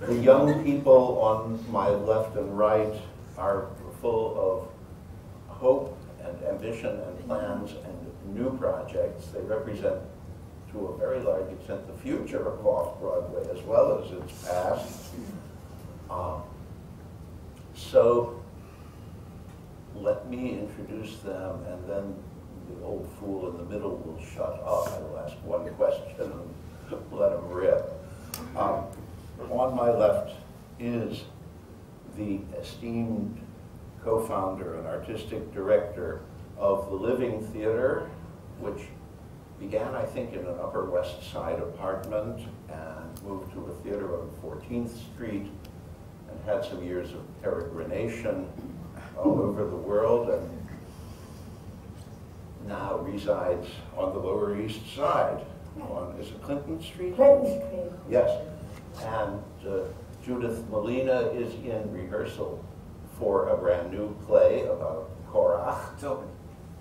The young people on my left and right are full of hope and ambition and plans and new projects. They represent, to a very large extent, the future of Off-Broadway as well as its past. Um, So let me introduce them and then the old fool in the middle will shut up. I will ask one question and let him rip. Um, On my left is the esteemed co-founder and artistic director of the Living Theater, which began, I think, in an Upper West Side apartment and moved to a theater on 14th Street and had some years of peregrination all over the world and now resides on the Lower East Side on, is it Clinton Street? Clinton Street. Yes. And uh, Judith Malina is in rehearsal for a brand new play about Korach. It's open.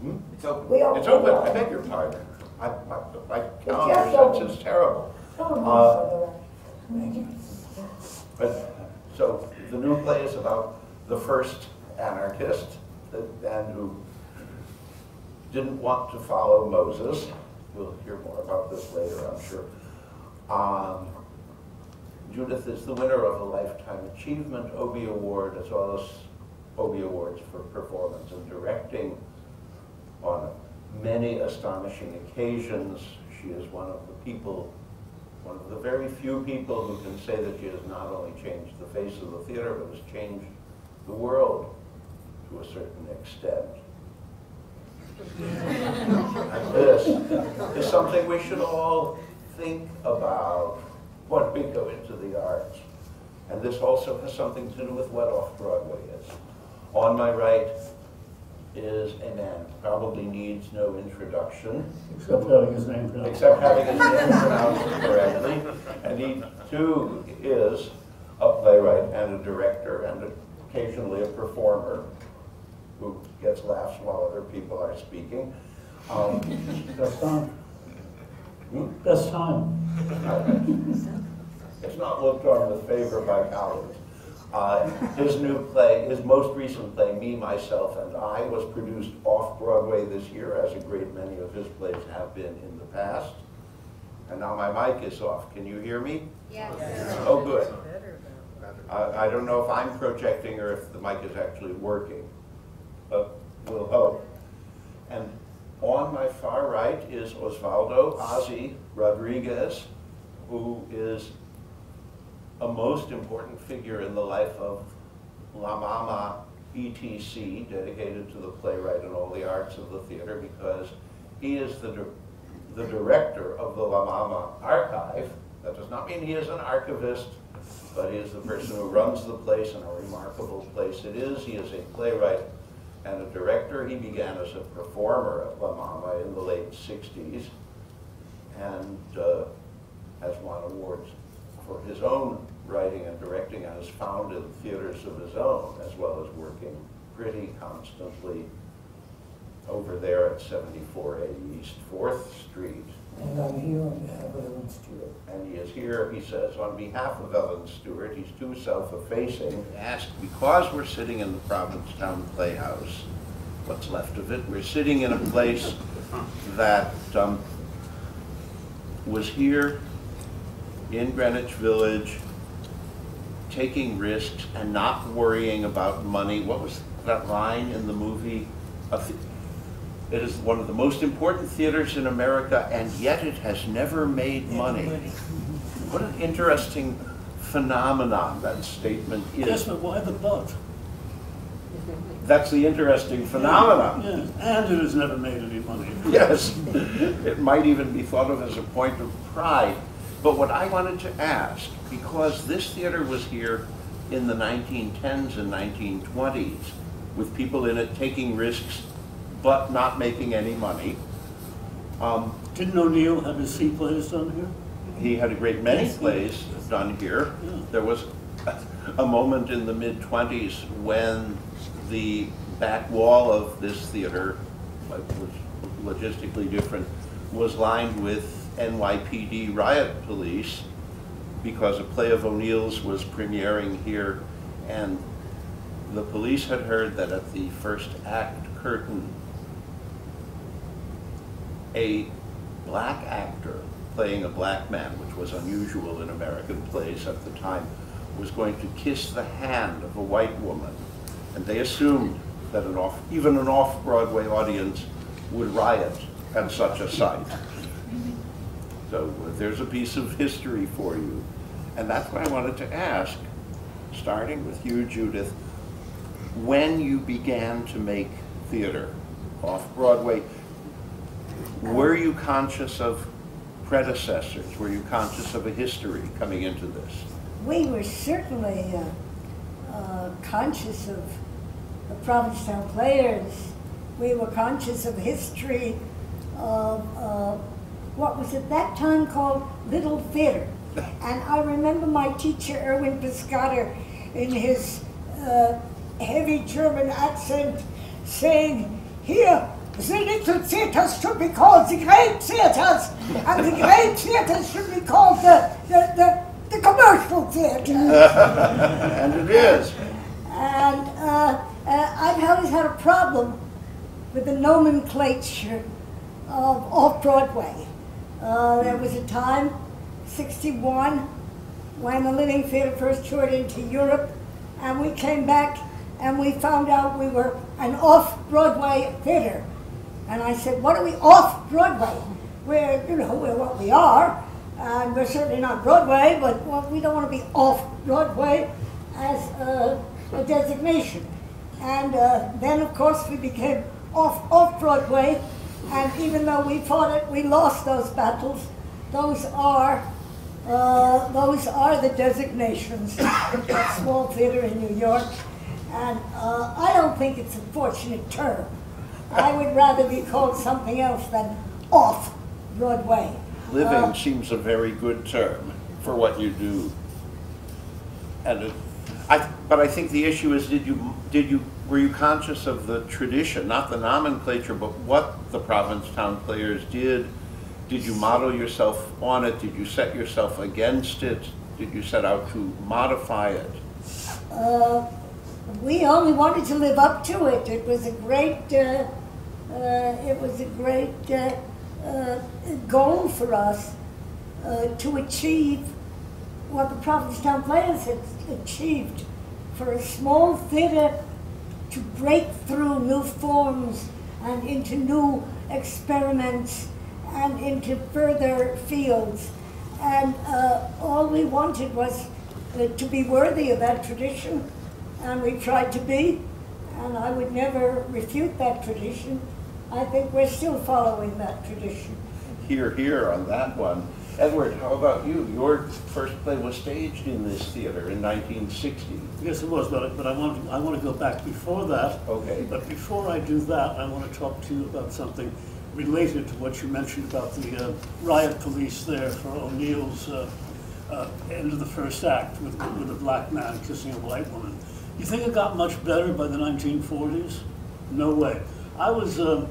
Hmm? It's open. We. It's open, I beg your pardon. I, my, my calendar sense is terrible. Oh, But, so, the new play is about the first anarchist, that- and who didn't want to follow Moses. We'll hear more about this later, I'm sure. Um, Judith is the winner of a Lifetime Achievement Obie Award, as well as Obie Awards for performance and directing on many astonishing occasions. She is one of the people one of the very few people who can say that she has not only changed the face of the theater, but has changed the world to a certain extent. And this is something we should all think about we go into the arts. And this also has something to do with what Off-Broadway is. On my right is a man, probably needs no introduction, Except having his name pronounced. except having his name pronounced correctly. And he too is a playwright and a director and occasionally a performer who gets laughs while other people are speaking. Um, Best time. Best time. It's not looked on with favor by colleagues. Uh, His new play, his most recent play, Me, Myself, and I, was produced off-Broadway this year, as a great many of his plays have been in the past. And now my mic is off. Can you hear me? Yes. Oh, good. I, I don't know if I'm projecting or if the mic is actually working, but we'll hope. And on my far right is Osvaldo Ozzie Rodriguez, who is a most important figure in the life of La Mama ETC, dedicated to the playwright and all the arts of the theater, because he is the, the director of the La Mama archive. That does not mean he is an archivist, but he is the person who runs the place and a remarkable place it is. He is a playwright and a director. He began as a performer at La Mama in the late 60s and uh, has won awards for his own writing and directing and has founded theaters of his own, as well as working pretty constantly over there at 74A East 4th Street. And I'm here on behalf of Ellen Stewart. And he is here, he says, on behalf of Ellen Stewart, he's too self-effacing. Asked, because we're sitting in the Provincetown Playhouse, what's left of it, we're sitting in a place that um, was here in Greenwich Village, taking risks and not worrying about money. What was that line in the movie? It is one of the most important theaters in America, and yet it has never made money. What an interesting phenomenon that statement Yes, is. but why the but? That's the interesting phenomenon. Yes, and it has never made any money. Yes, it might even be thought of as a point of pride. But what I wanted to ask, because this theater was here in the 1910s and 1920s, with people in it taking risks but not making any money, um, Didn't O'Neill have his sea plays done here? he had a great many plays done here. Yeah. There was a moment in the mid-twenties when the back wall of this theater, which was logistically different, was lined with NYPD riot police because a play of O'Neill's was premiering here, and the police had heard that at the first act curtain, a black actor playing a black man, which was unusual in American plays at the time, was going to kiss the hand of a white woman. And they assumed that an off, even an off-Broadway audience would riot at such a sight. So uh, there's a piece of history for you. And that's what I wanted to ask, starting with you, Judith, when you began to make theater off-Broadway, were you conscious of predecessors? Were you conscious of a history coming into this? We were certainly uh, uh, conscious of the Provincetown Players. We were conscious of history of uh, what was at that time called Little Theater. And I remember my teacher, Erwin Piscator, in his uh, heavy German accent saying, here, the little theaters should be called the great theaters, and the great theaters should be called the, the, the, the commercial theater. And it is. And uh, uh, I've always had a problem with the nomenclature of off-Broadway. Uh, there was a time, 61, when the Living Theater first toured into Europe, and we came back and we found out we were an off-Broadway theater. And I said, what are we off-Broadway? We're, you know, we're what we are, and we're certainly not Broadway, but well, we don't want to be off-Broadway as a, a designation. And uh, then, of course, we became off, off-Broadway, and even though we fought it, we lost those battles. Those are, uh, those are the designations small theater in New York. And uh, I don't think it's a fortunate term. I would rather be called something else than off Broadway. Living Uh, seems a very good term for what you do. And it, I, but I think the issue is, did you, did you, were you conscious of the tradition, not the nomenclature, but what the Provincetown players did? Did you model yourself on it? Did you set yourself against it? Did you set out to modify it? Uh, we only wanted to live up to it. It was a great, uh, uh, it was a great uh, uh, goal for us uh, to achieve what the Provincetown Players had achieved for a small theater to break through new forms and into new experiments and into further fields. And all we wanted was to be worthy of that tradition, and we tried to be, and I would never refute that tradition. I think we're still following that tradition. Here, here on that one. Edward, how about you? Your first play was staged in this theater in 1960. Yes, it was, but, but I want, to- I want to go back before that. Okay. But before I do that, I want to talk to you about something related to what you mentioned about the uh, riot police there for O'Neill's uh, uh, end of the first act with, with a black man kissing a white woman. You think it got much better by the 1940s? No way. I was um,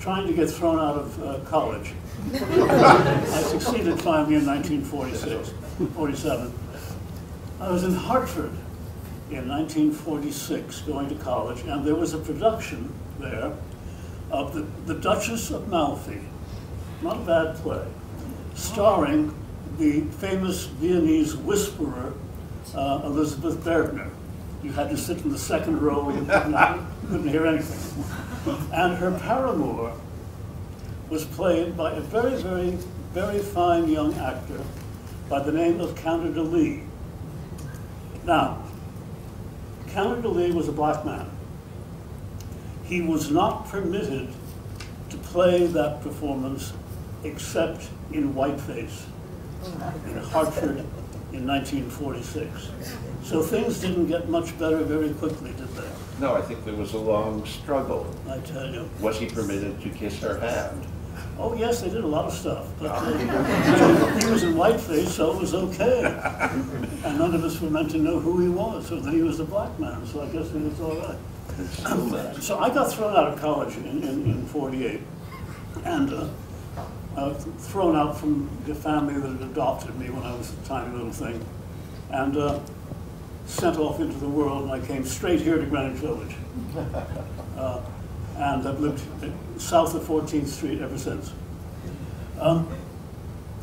trying to get thrown out of uh, college. I succeeded finally in 1946, 47. I was in Hartford in 1946 going to college, and there was a production there of the, the Duchess of Malfi, not a bad play, starring the famous Viennese whisperer uh, Elisabeth Bergner. You had to sit in the second row, and couldn't, couldn't hear anything. And her paramour was played by a very, very, very fine young actor by the name of Canada Lee. Now, Canada Lee was a black man. He was not permitted to play that performance except in whiteface in Hartford in 1946. So things didn't get much better very quickly, did they? No, I think there was a long struggle. I tell you. Was he permitted to kiss her hand? Oh, yes, they did a lot of stuff, but uh, he was in whiteface, so it was okay. And none of us were meant to know who he was, that he was a black man, so I guess it was all right. It's still that. So I got thrown out of college in, in, in 48. And uh, uh, thrown out from the family that had adopted me when I was a tiny little thing, and uh, sent off into the world, and I came straight here to Greenwich Village. Uh, and I've lived south of 14th Street ever since. Um,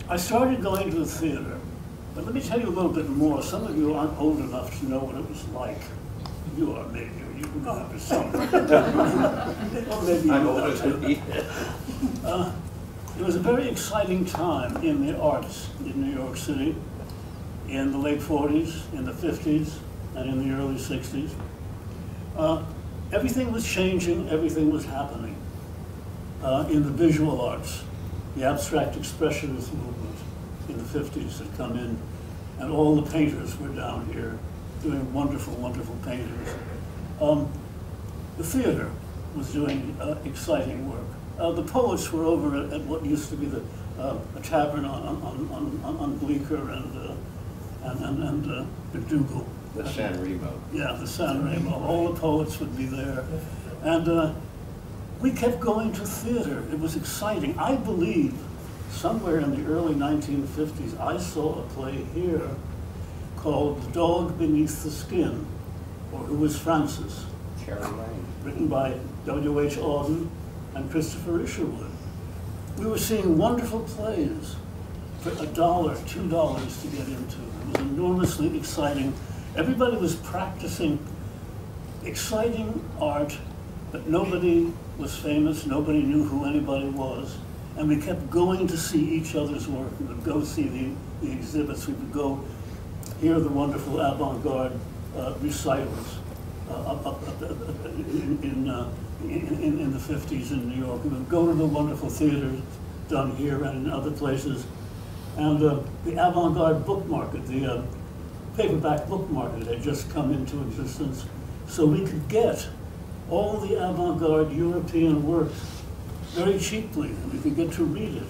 I started going to the theater, but let me tell you a little bit more. Some of you aren't old enough to know what it was like. You are, maybe, you can remember some. Or maybe you I'm older than he. Uh, It was a very exciting time in the arts in New York City in the late 40s, in the 50s, and in the early 60s. Uh, everything was changing, everything was happening. Uh, in the visual arts, the abstract expressionist movement in the 50s had come in, and all the painters were down here doing wonderful, wonderful paintings. Um, the theater was doing uh, exciting work. Uh, the poets were over at, at what used to be the uh, a tavern on, on, on, on, Bleecker and, uh, and, and, and uh, MacDougal. The San Remo. Yeah, the San Remo. All the poets would be there. And uh, we kept going to theater. It was exciting. I believe somewhere in the early 1950s, I saw a play here called The Dog Beneath the Skin, or Who was Francis, Cherry Lane. written by W.H. Auden and Christopher Isherwood. We were seeing wonderful plays for a dollar, two dollars to get into. It was enormously exciting. Everybody was practicing exciting art, but nobody was famous, nobody knew who anybody was. And we kept going to see each other's work. We would go see the, the exhibits, we would go hear the wonderful avant-garde uh, recitals uh, up, up, up, in, in, uh, in, in the 50s in New York. We would go to the wonderful theaters done here and in other places. And uh, the avant-garde book market, the uh, paperback book market had just come into existence. So we could get all the avant-garde European works very cheaply, and we could get to read it.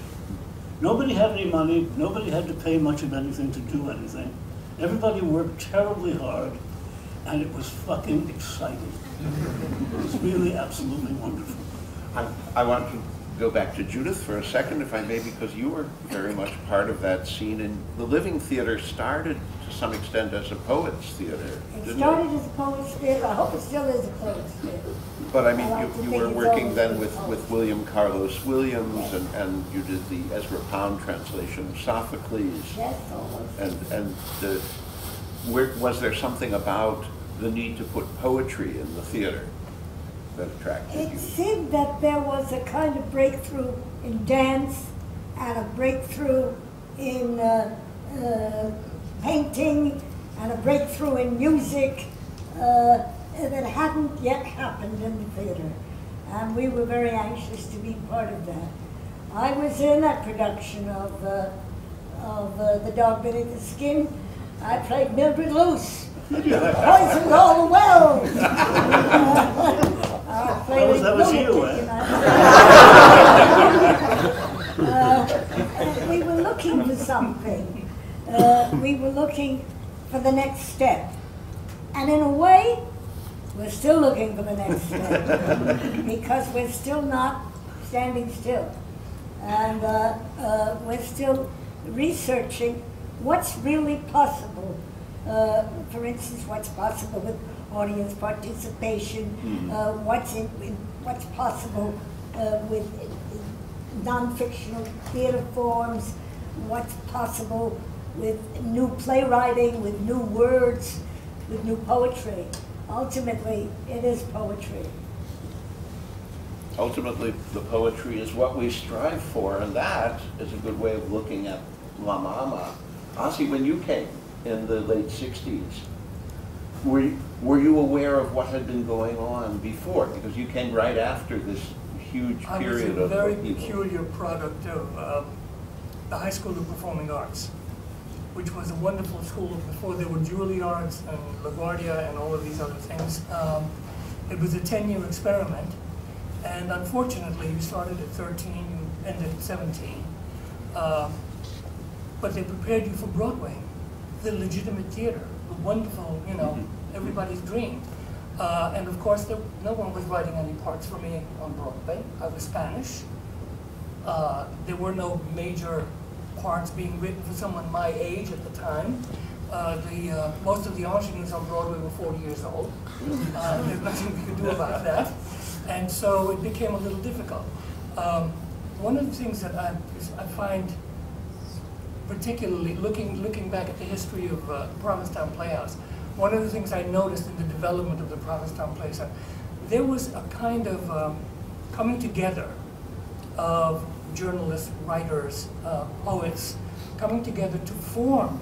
Nobody had any money, nobody had to pay much of anything to do anything. Everybody worked terribly hard, and it was fucking exciting. It was really absolutely wonderful. I, I want to go back to Judith for a second, if I may, because you were very much part of that scene. And the Living Theater started to some extent as a poets' theater, It started it? as a poet's theater, I hope it still is a poet's theater. But I mean, I like you, you were working then with, with William Carlos Williams, and, and you did the Ezra Pound translation of Sophocles. Yes, always. And, and the, where, was there something about the need to put poetry in the theater that attracted It you? seemed that there was a kind of breakthrough in dance and a breakthrough in uh, uh, painting and a breakthrough in music uh, that hadn't yet happened in the theater. And we were very anxious to be part of that. I was in that production of, uh, of uh, The Dog Beneath the Skin. I played Mildred Luce. Poisoned all the wells. I That was- that was you, eh? and Uh, We were looking for something. Uh, We were looking for the next step. And in a way, we're still looking for the next step. Because we're still not standing still. And uh, uh, we're still researching what's really possible. Uh, For instance, what's possible with audience participation, uh, what's in, what's possible uh, with non-fictional theater forms, what's possible with new playwriting, with new words, with new poetry. Ultimately, it is poetry. Ultimately, the poetry is what we strive for, and that is a good way of looking at La Mama. Ozzie, when you came in the late 60s, were, you- were you aware of what had been going on before? Because you came right after this huge I was period a of very of people. peculiar product of um, the High School of Performing Arts, which was a wonderful school before there were Juilliards and LaGuardia and all of these other things. Um, It was a 10-year experiment, and unfortunately, you started at 13, you ended at 17. Um, But they prepared you for Broadway, the legitimate theater, the wonderful, you know, everybody's dream. Uh, and of course, there, no one was writing any parts for me on Broadway. I was Spanish. Uh, there were no major parts being written for someone my age at the time. Uh, the, uh, most of the ingenues on Broadway were 40 years old. Uh, there's nothing we could do about that. And so it became a little difficult. Um, one of the things that I, I find particularly looking, looking back at the history of uh, Provincetown Playhouse, one of the things I noticed in the development of the Provincetown Playhouse, there was a kind of um, coming together of journalists, writers, uh, poets, coming together to form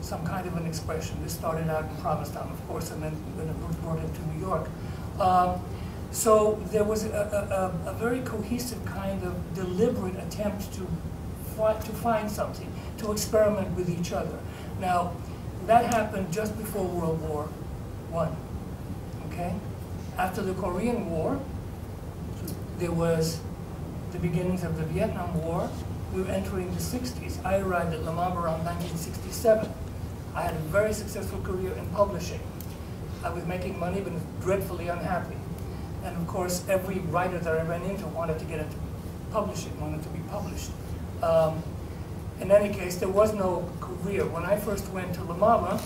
some kind of an expression. This started out in Provincetown, of course, and then, then it was brought into New York. Um, so there was a, a, a, very cohesive kind of deliberate attempt to, fi to find something, to experiment with each other. Now, that happened just before World War One. Okay? After the Korean War, there was the beginnings of the Vietnam War. We were entering the 60s. I arrived at La Mama around 1967. I had a very successful career in publishing. I was making money, but dreadfully unhappy. And of course, every writer that I ran into wanted to get into publishing, wanted to be published. Um, in any case, there was no career. When I first went to La Mama,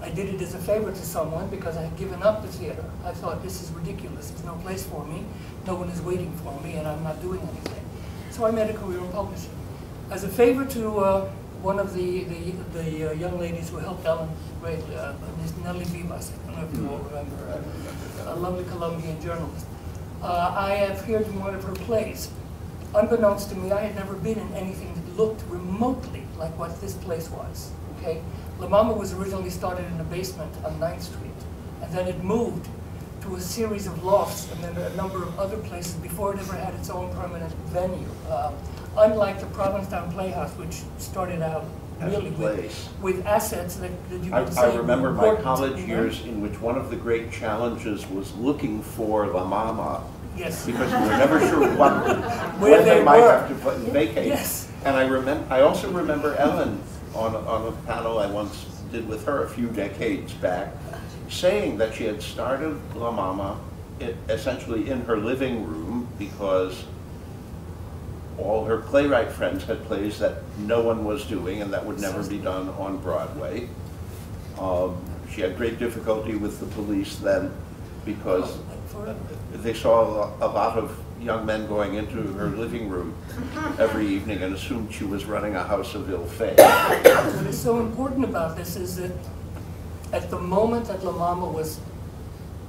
I did it as a favor to someone because I had given up the theater. I thought, this is ridiculous. There's no place for me. No one is waiting for me, and I'm not doing anything. So I made a career in publishing. As a favor to uh, one of the, the, the uh, young ladies who helped Ellen write, uh, Ms. Nellie Vivas, I don't know if you all remember, uh, a lovely Colombian journalist. Uh, I appeared in one of her plays. Unbeknownst to me, I had never been in anything looked remotely like what this place was, okay? La Mama was originally started in a basement on 9th Street, and then it moved to a series of lofts and then a number of other places before it ever had its own permanent venue. Uh, unlike the Provincetown Playhouse, which started out As really with, with assets that, that you I, could I say remember my college know? years in which one of the great challenges was looking for La Mama Yes. because we were never sure what, Where when they they might were. have to va- vacate. Yes. And I remember, I also remember Ellen on, a- on a panel I once did with her a few decades back, saying that she had started La Mama i- essentially in her living room because all her playwright friends had plays that no one was doing and that would never be done on Broadway. Um, She had great difficulty with the police then because they saw a lot of young men going into her living room every evening and assumed she was running a house of ill fame. What is so important about this is that at the moment that La Mama was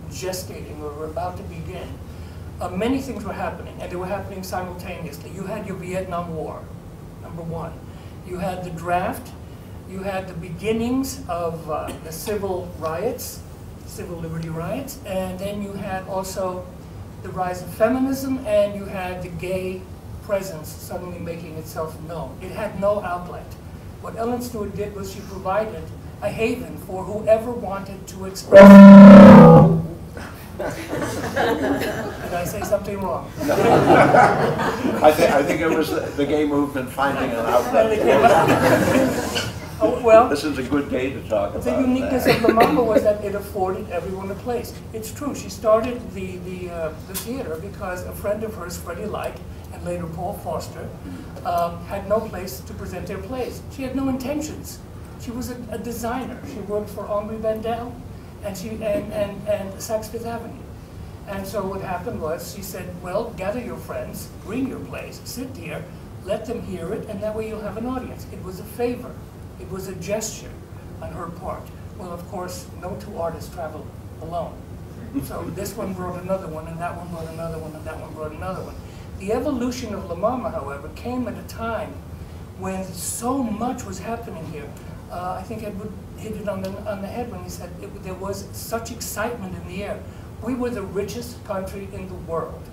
gestating or were about to begin, uh, many things were happening, and they were happening simultaneously. You had your Vietnam War, number one. You had the draft. You had the beginnings of uh, the civil riots, civil liberty riots, and then you had also the rise of feminism, and you had the gay presence suddenly making itself known. It had no outlet. What Ellen Stewart did was she provided a haven for whoever wanted to express. Did I say something wrong? I think, I think it was the the gay movement finding an outlet. Oh, well, This is a good day to talk about the uniqueness that. of La Mama was that it afforded everyone a place. It's true, she started the, the, uh, the theater because a friend of hers, Freddie Light, and later Paul Foster, um, had no place to present their plays. She had no intentions. She was a, a designer. She worked for Henri Bendel and she and, and, and Saks Fifth Avenue. And so what happened was she said, well, gather your friends, bring your plays, sit here, let them hear it, and that way you'll have an audience. It was a favor. It was a gesture on her part. Well, of course, no two artists travel alone. So this one brought another one, and that one brought another one, and that one brought another one. The evolution of La Mama, however, came at a time when so much was happening here. Uh, I think Edward hit it on the, on the head when he said it, there was such excitement in the air. We were the richest country in the world.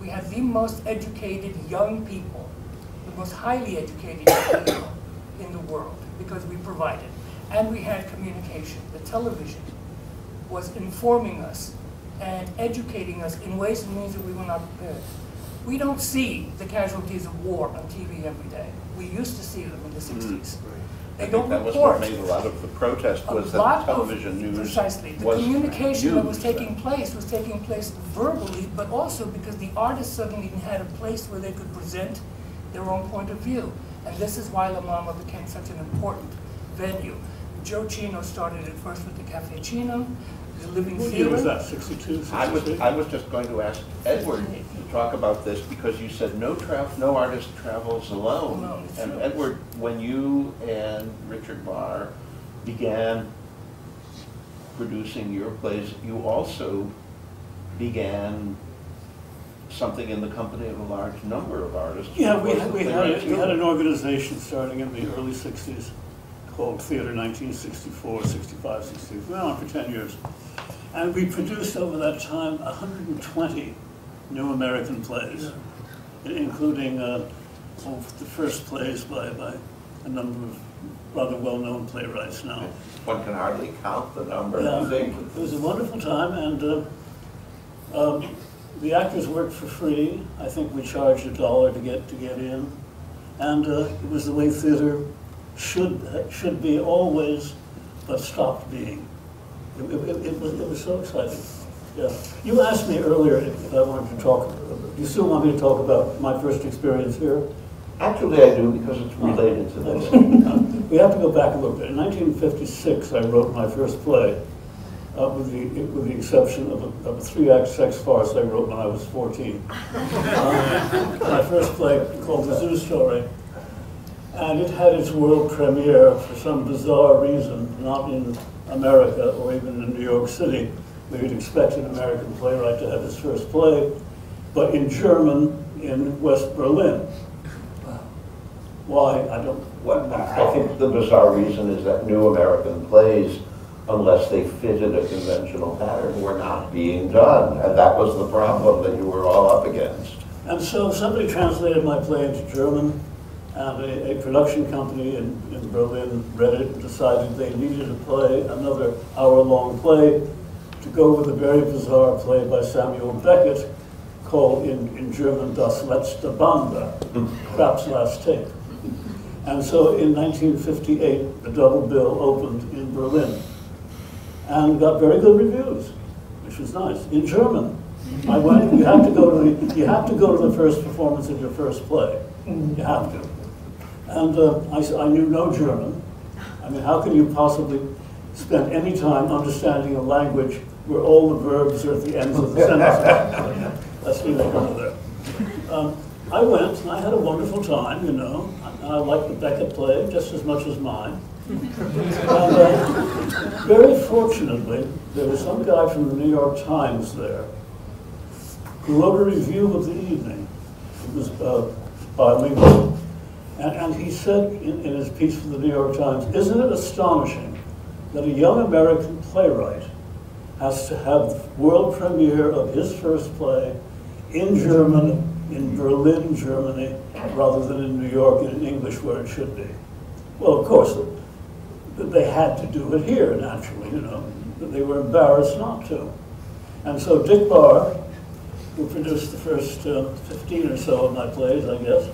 We had the most educated young people, the most highly educated young people in the world because we provided. And we had communication. The television was informing us and educating us in ways and means that we were not prepared. We don't see the casualties of war on TV every day. We used to see them in the mm, sixties. I They think don't that was what report. made a lot of the protest A was that lot the of- television news Precisely. The was communication that was taking place was taking place verbally, but also because the artists suddenly had a place where they could present their own point of view. And this is why La Mama became such an important venue. Joe Cino started it first with the Caffe Cino, the Living What Theater. year was that, 62, I was, I was just going to ask Edward to talk about this because you said no tra, no artist travels alone. Alone, it's And true. Edward, when you and Richard Barr began producing your plays, you also began something in the company of a large number of artists. Yeah, we had, we had, Red we had an organization starting in the early sixties called Theater 1964, 65, 66. We went on for 10 years. And we produced over that time 120 new American plays, i- including uh, some of the first plays by, by a number of rather well-known playwrights now. One can hardly count the number, Yeah, I think. It was a wonderful time, and uh, um, the actors worked for free. I think we charged a dollar to get, to get in. And uh, it was the way theater should, should be always, but stopped being. It, it- it was, it was so exciting. Yeah. You asked me earlier if I wanted to talk, do you still want me to talk about my first experience here? Actually, I do because it's related to this. We have to go back a little bit. In 1956, I wrote my first play, uh, with the, with the exception of a, of a three-act sex farce I wrote when I was 14. Uh, My first play called The Zoo Story. And it had its world premiere for some bizarre reason, not in America or even in New York City, where you'd expect an American playwright to have his first play, but in German in West Berlin. Why, I don't, What, I think the bizarre reason is that new American plays, unless they fitted a conventional pattern, were not being done. And that was the problem that you were all up against. And so somebody translated my play into German, and a, a production company in, in Berlin read it and decided they needed a play, another hour-long play, to go with a very bizarre play by Samuel Beckett called in, in German Das letzte Bande, Krapp's Last Tape. And so in 1958, the double bill opened in Berlin and got very good reviews, which was nice, in German. I went, you have to go to the, you have to go to the first performance of your first play. You have to. And uh, I, I knew no German. I mean, how can you possibly spend any time understanding a language where all the verbs are at the ends of the sentence? Let's leave that over there. Um, I went, and I had a wonderful time, you know. I, I liked the Beckett play just as much as mine. And, uh, very fortunately, there was some guy from the New York Times there who wrote a review of the evening. It was uh, bilingual. And, and he said in, in his piece for the New York Times, isn't it astonishing that a young American playwright has to have world premiere of his first play in German, in Berlin, Germany, rather than in New York in English where it should be? Well, of course, th- they had to do it here, naturally, you know. that They were embarrassed not to. And so Dick Barr, who produced the first uh, 15 or so of my plays, I guess,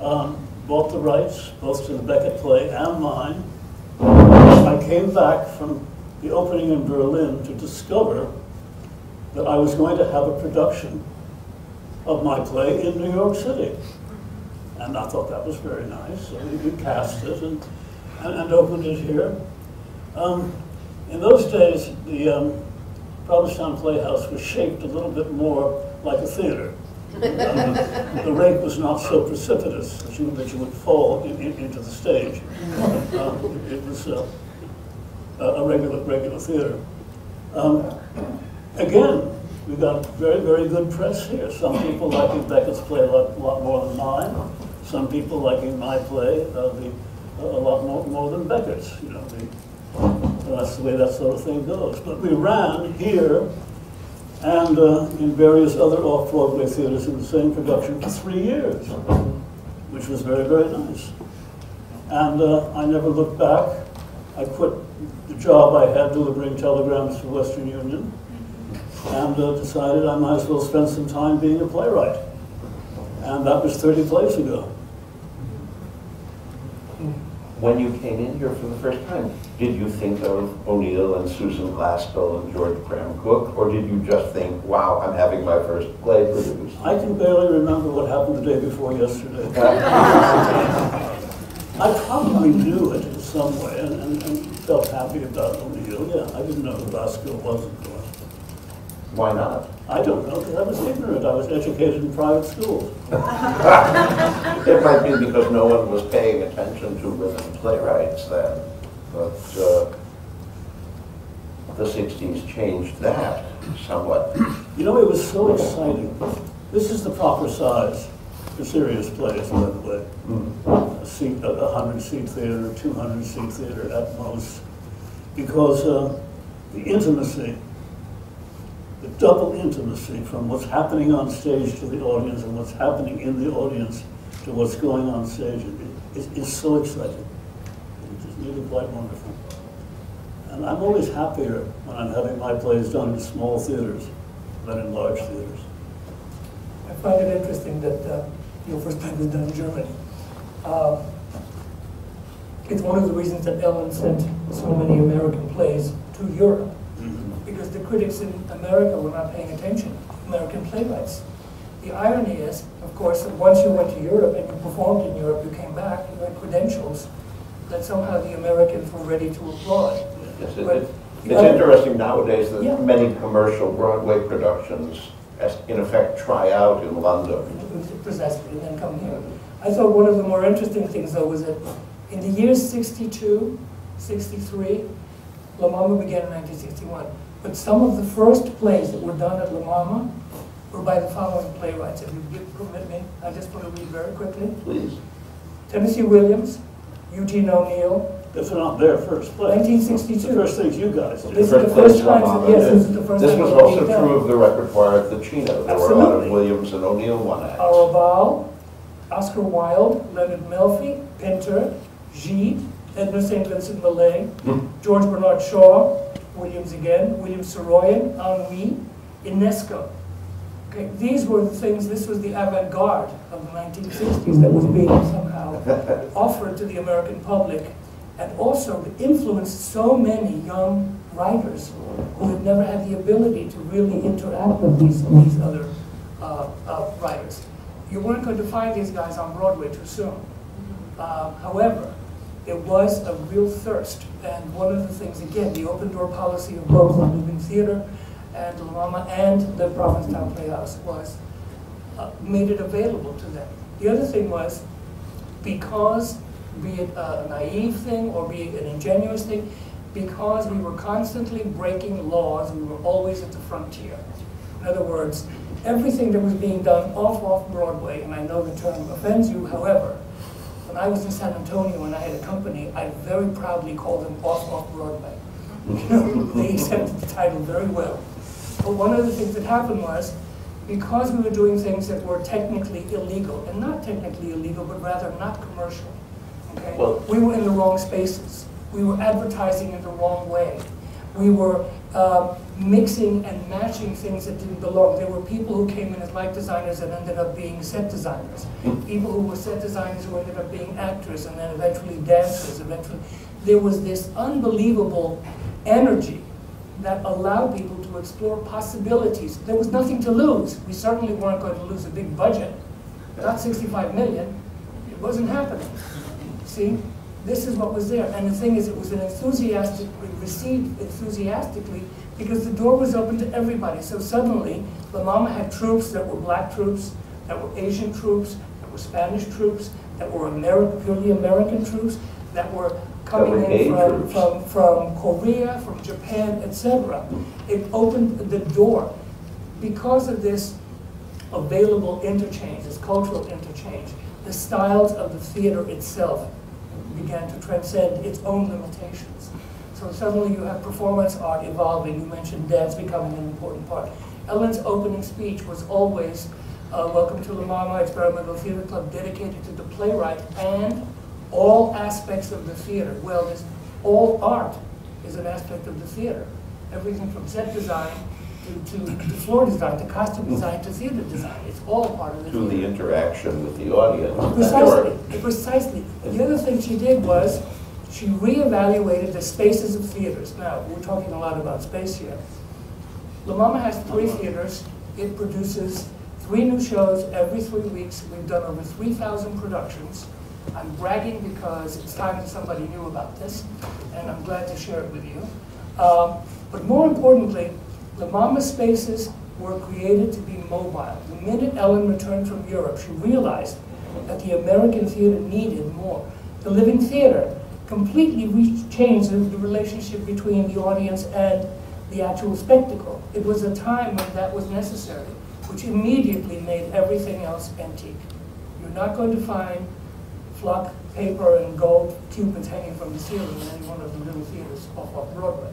um, bought the rights, both to the Beckett play and mine. I came back from the opening in Berlin to discover that I was going to have a production of my play in New York City. And I thought that was very nice, so we cast it and, and, and opened it here. Um, in those days, the um, Playhouse was shaped a little bit more like a theater. Um, the rate was not so precipitous that you, that you would fall in, in, into the stage. Um, it, was uh, a a regular, regular theater. Um, again, we got very, very good press here. Some people liking Beckett's play a lot, lot more than mine. Some people liking my play uh, the, a lot more, more than Beckett's. You know, that's the way that sort of thing goes. But we ran here and uh, in various other off-Broadway theaters in the same production for three years, which was very, very nice. And uh, I never looked back. I quit the job I had delivering telegrams for Western Union and uh, decided I might as well spend some time being a playwright. And that was 30 plays ago. When you came in here for the first time, did you think of O'Neill and Susan Glaspell and George Cram Cook, or did you just think, wow, I'm having my first play produced? I can barely remember what happened the day before yesterday. I probably knew it in some way and, and, and felt happy about O'Neill. Yeah, I didn't know who Glaspell was, of course. Why not? I don't know, because I was ignorant. I was educated in private schools. It might be because no one was paying attention to women playwrights then, but uh, the 60s changed that somewhat. You know, it was so exciting. This is the proper size for serious plays, by the way. A seat, a a hundred seat theater, two hundred seat theater at most. Because uh, the intimacy, the double intimacy from what's happening on stage to the audience and what's happening in the audience to what's going on stage is, is so exciting. It is really quite wonderful. And I'm always happier when I'm having my plays done in small theaters than in large theaters. I find it interesting that uh, your first play was done in Germany. Um, It's one of the reasons that Ellen sent so many American plays to Europe, critics in America were not paying attention American playwrights. The irony is, of course, that once you went to Europe and you performed in Europe, you came back, you had credentials, that somehow the Americans were ready to applaud. It's, it- it- it's other- interesting nowadays Yeah. that many commercial Broadway productions, as- in effect, try out in London. Precisely, and then come here. I thought one of the more interesting things, though, was that in the years 62, 63, La Mama began in 1961, but some of the first plays that were done at La Mama were by the following playwrights. If you give- permit me, I just want to read very quickly. Please. Tennessee Williams, Eugene O'Neill, If they're not their first play. 1962. The first things you guys did. This is the first La time, Mama yes, did. this is the first This time was it was also true of the repertoire at the Cino. There were a lot of Williams and O'Neill one acts. Arrabal, Oscar Wilde, Leonard Melfi, Pinter, Gide, Edna St. Vincent Millay, hmm. George Bernard Shaw, Williams again, William Saroyan, Anouilh, Ionesco. Okay, these were the things, this was the avant-garde of the 1960s that was being somehow offered to the American public and also influenced so many young writers who had never had the ability to really interact with these, these other uh, uh, writers. You weren't going to find these guys on Broadway too soon. Uh, However, there was a real thirst, and one of the things, again, the open door policy of both the Moving Theater and La Mama and the Provincetown Playhouse was, uh, made it available to them. The other thing was, because, be it a naive thing or be it an ingenuous thing, because we were constantly breaking laws, we were always at the frontier. In other words, everything that was being done off off Broadway, and I know the term offends you, however, when I was in San Antonio and I had a company, I very proudly called them off off Broadway. They accepted the title very well. But one of the things that happened was, because we were doing things that were technically illegal, and not technically illegal, but rather not commercial, okay? Well- We were in the wrong spaces. We were advertising in the wrong way. We were um, mixing and matching things that didn't belong. There were people who came in as light designers and ended up being set designers. People who were set designers who ended up being actors and then eventually dancers. Eventually, there was this unbelievable energy that allowed people to explore possibilities. There was nothing to lose. We certainly weren't going to lose a big budget, not 65 million. It wasn't happening. See, this is what was there. And the thing is, it was an enthusiastic, received enthusiastically because the door was open to everybody. So suddenly, La Mama had troops that were black troops, that were Asian troops, that were Spanish troops, that were purely American troops, that were coming were in from, from, from Korea, from Japan, etc. It opened the door. Because of this available interchange, this cultural interchange, the styles of the theater itself began to transcend its own limitations. So suddenly you have performance art evolving. You mentioned dance becoming an important part. Ellen's opening speech was always, uh, Welcome to the Mama Experimental Theater Club, dedicated to the playwright and all aspects of the theater. Well, this, all art is an aspect of the theater. Everything from set design to, to, to floor design, to costume design, to theater design. It's all part of the To the interaction with the audience. Precisely, precisely. The other thing she did was, she reevaluated the spaces of theaters. Now, we're talking a lot about space here. La Mama has three theaters. It produces three new shows every three weeks. We've done over 3,000 productions. I'm bragging because it's time that somebody knew about this, and I'm glad to share it with you. Um, But more importantly, La Mama spaces were created to be mobile. The minute Ellen returned from Europe, she realized that the American theater needed more. The Living Theater completely changed the the relationship between the audience and the actual spectacle. It was a time when that was necessary, which immediately made everything else antique. You're not going to find flock paper and gold cupids hanging from the ceiling in any one of the little theaters off off Broadway,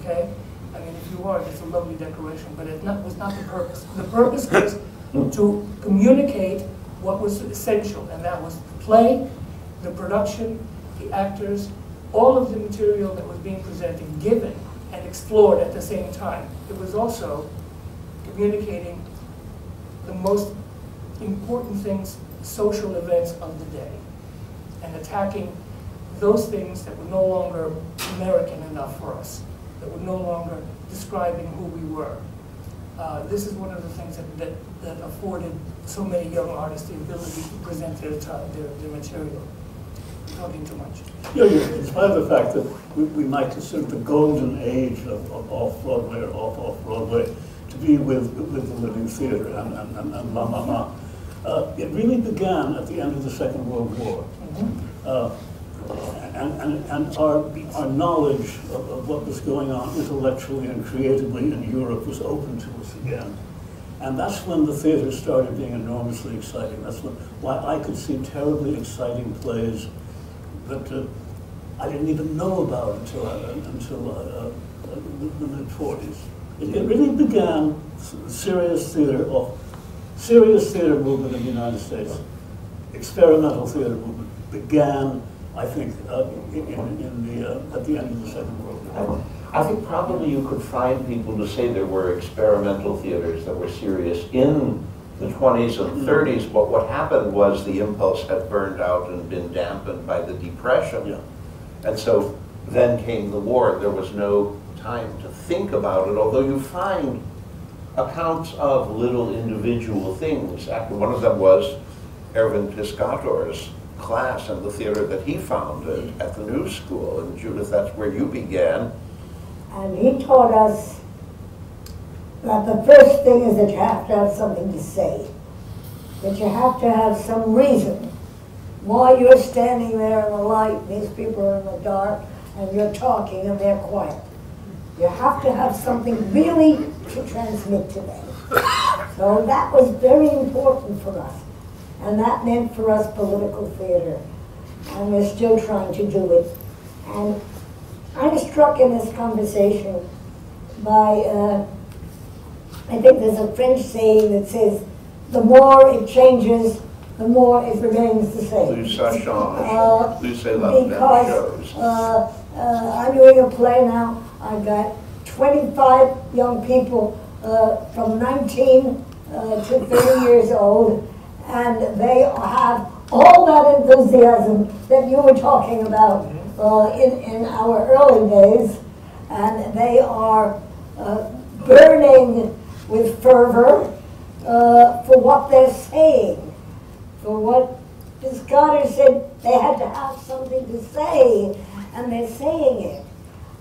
okay? I mean, if you are, it's a lovely decoration, but it not, was not the purpose. The purpose was to communicate what was essential, and that was the play, the production, the actors, all of the material that was being presented, given and explored at the same time. It was also communicating the most important things, social events of the day, and attacking those things that were no longer American enough for us, that were no longer describing who we were. Uh, this is one of the things that, that, that afforded so many young artists the ability to present their, their, their material. I'm talking too much. Yeah, yeah, in spite of the fact that we, we might consider the golden age of, of off-Broadway or off-off-Broadway to be with, with the Living Theater and, and, and, and La Mama. Uh, it really began at the end of the Second World War. Uh, and, and, and our, our knowledge of, of what was going on intellectually and creatively in Europe was open to us again. And that's when the theater started being enormously exciting. That's when, why I could see terribly exciting plays that uh, I didn't even know about until, uh, until uh, uh, the, the mid-40s. It, it really began, serious theater, serious theater movement in the United States. Experimental theater movement began, I think, uh, in, in in the, uh, at the end of the Second World War. I think probably you could find people to say there were experimental theaters that were serious in the 20s and mm-hmm. 30s, but what happened was the impulse had burned out and been dampened by the Depression. Yeah. And so then came the war. There was no time to think about it, although you find accounts of little individual things. One of them was Erwin Piscator's class in the theater that he founded at the New School. And Judith, that's where you began. And he taught us that the first thing is that you have to have something to say. That you have to have some reason why you're standing there in the light, these people are in the dark, and you're talking and they're quiet. You have to have something really to transmit to them. So that was very important for us. And that meant for us political theater. And we're still trying to do it. And I was struck in this conversation by, uh, I think there's a French saying that says, the more it changes, the more it remains the same. Plus ça change, Uh, plus c'est la because uh, uh, I'm doing a play now. I've got 25 young people uh, from 19 uh, to 30 years old, and they have all that enthusiasm that you were talking about uh, in, in our early days, and they are uh, burning with fervor uh, for what they're saying for what Piscator said they had to have something to say, and they're saying it.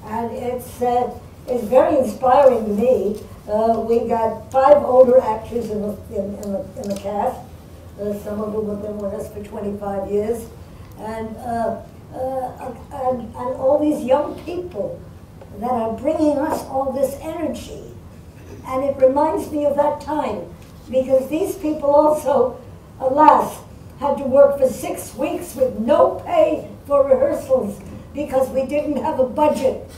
And it's, uh, it's very inspiring to me. Uh, we got five older actors in the, in, in the, in the cast. Uh, some of them have been with us for 25 years. And, uh, and, and all these young people that are bringing us all this energy. And it reminds me of that time because these people also, alas, had to work for six weeks with no pay for rehearsals because we didn't have a budget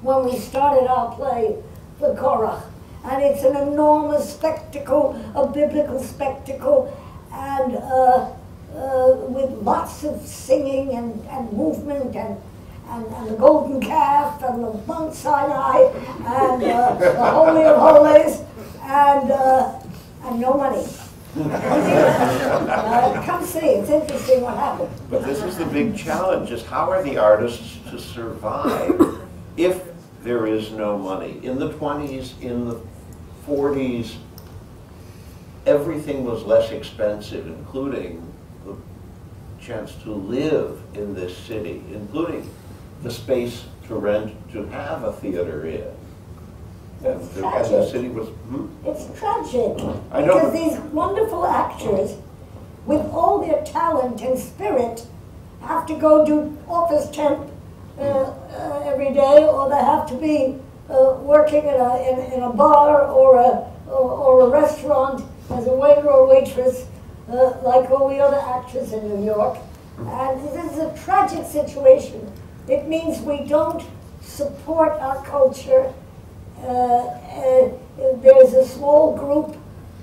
when we started our play, The Korach. And it's an enormous spectacle, a biblical spectacle, and uh, uh, with lots of singing and, and movement and, and, and the golden calf and the Mount Sinai and uh, the Holy of Holies and, uh, and no money. uh, come see, it's interesting what happened. But this is the big challenge, is how are the artists to survive if there is no money? In the twenties, in the forties, everything was less expensive, including chance to live in this city, including the space to rent, to have a theater in. And It's the, and the tragic. city was, hmm? It's tragic. I know, Because these wonderful actors, with all their talent and spirit, have to go do office temp uh, uh, every day, or they have to be uh, working in a, in, in a bar or a, or, or a restaurant as a waiter or waitress, uh, like all the other actors in New York. And this is a tragic situation. It means we don't support our culture uh, uh, there's a small group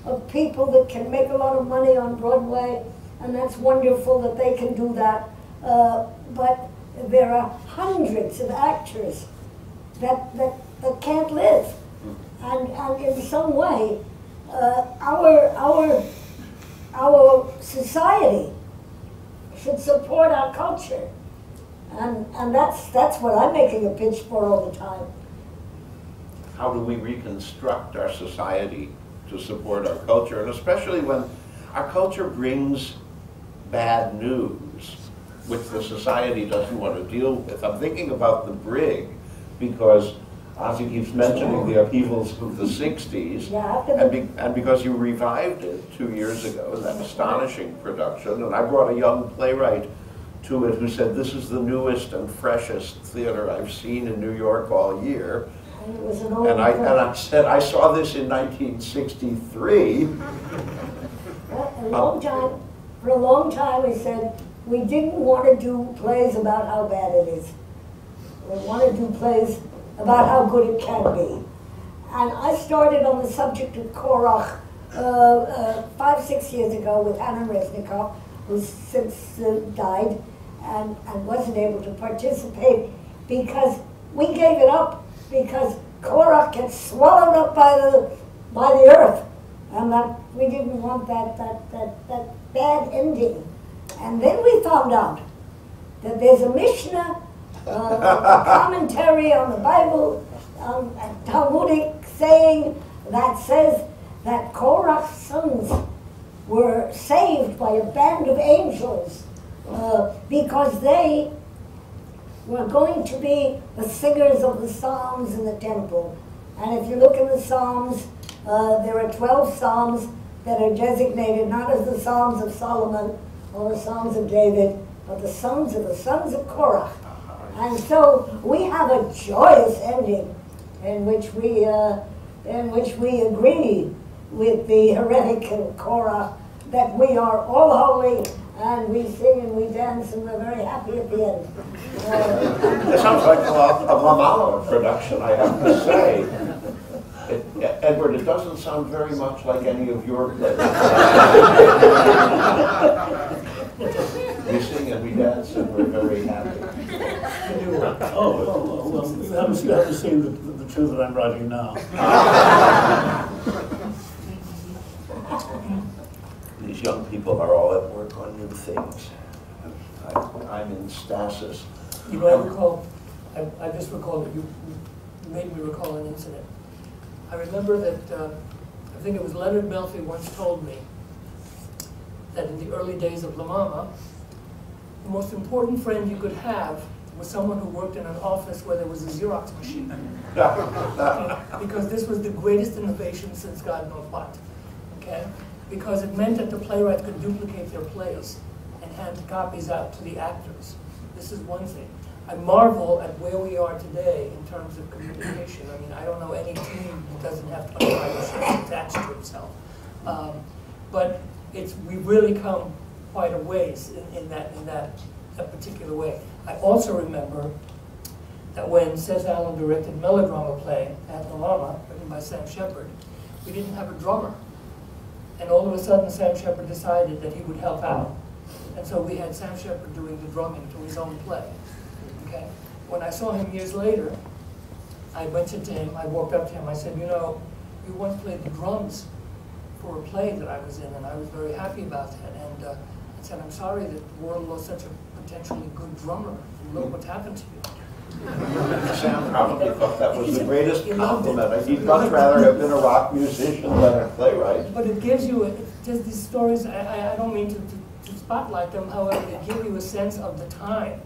of people that can make a lot of money on Broadway, and that's wonderful that they can do that. Uh, but there are hundreds of actors that, that, that can't live. And, and in some way, uh, our, our, our society should support our culture. And, and that's, that's what I'm making a pitch for all the time. how do we reconstruct our society to support our culture, and especially when our culture brings bad news, which the society doesn't want to deal with. I'm thinking about the brig, because Ozzie keeps mentioning the upheavals of the 60s, Yeah, and, be, and because you revived it two years ago, that astonishing production, and I brought a young playwright to it who said, this is the newest and freshest theater I've seen in New York all year. and it was an old. And I, and I said, I saw this in 1963. A long time, for a long time, we said, we didn't want to do plays about how bad it is. We want to do plays about how good it can be. And I started on the subject of Korach uh, uh, five, six years ago with Anna Resnikov, who's since uh, died and, and wasn't able to participate because we gave it up because Korach gets swallowed up by the, by the earth. And that we didn't want that, that, that, that bad ending. And then we found out that there's a Mishnah, uh, a commentary on the Bible, um, a Talmudic saying that says that Korach's sons were saved by a band of angels uh, because they were going to be the singers of the Psalms in the temple. And if you look in the Psalms, uh, there are 12 Psalms that are designated not as the Psalms of Solomon or the Psalms of David, but the Psalms of the sons of Korah. And so we have a joyous ending in which we, uh, in which we agree with the heretic in Korah that we are all holy and we sing and we dance and we're very happy at the end. Uh, It sounds like a, a Mamala production, I have to say. It, Edward, it doesn't sound very much like any of your plays. We sing and we dance and we're very happy. Oh, oh, oh, well, you haven't, seen the, the two that I'm writing now. These young people are all at work on new things. I- I'm in stasis. You know, I recall, I, I just recall that you you made me recall an incident. I remember that, uh, I think it was Leonard Melfi once told me that in the early days of La Mama, the most important friend you could have was someone who worked in an office where there was a Xerox machine. Because this was the greatest innovation since God knows what, okay? Because it meant that the playwright could duplicate their plays and hand copies out to the actors. This is one thing. I marvel at where we are today in terms of communication. I mean, I don't know any team that doesn't have 25 machines attached to itself. Um, But it's, we've really come quite a ways in, in that, in that, that particular way. I also remember that when Seth Allen directed melodrama play at La Mama, written by Sam Shepard, we didn't have a drummer. And all of a sudden, Sam Shepard decided that he would help out. And so we had Sam Shepard doing the drumming to his own play. Okay? when I saw him years later, I mentioned to him, I walked up to him, I said, you know, you once played the drums for a play that I was in, and I was very happy about that. And uh, I said, I'm sorry that the world lost such a potentially good drummer. Look what's happened to you. Sam probably thought that was the greatest He loved it. compliment. He'd much rather have been a rock musician than a playwright. But it gives you, it- just these stories, I, I, I don't mean to, to- to spotlight them, however, they give you a sense of the time,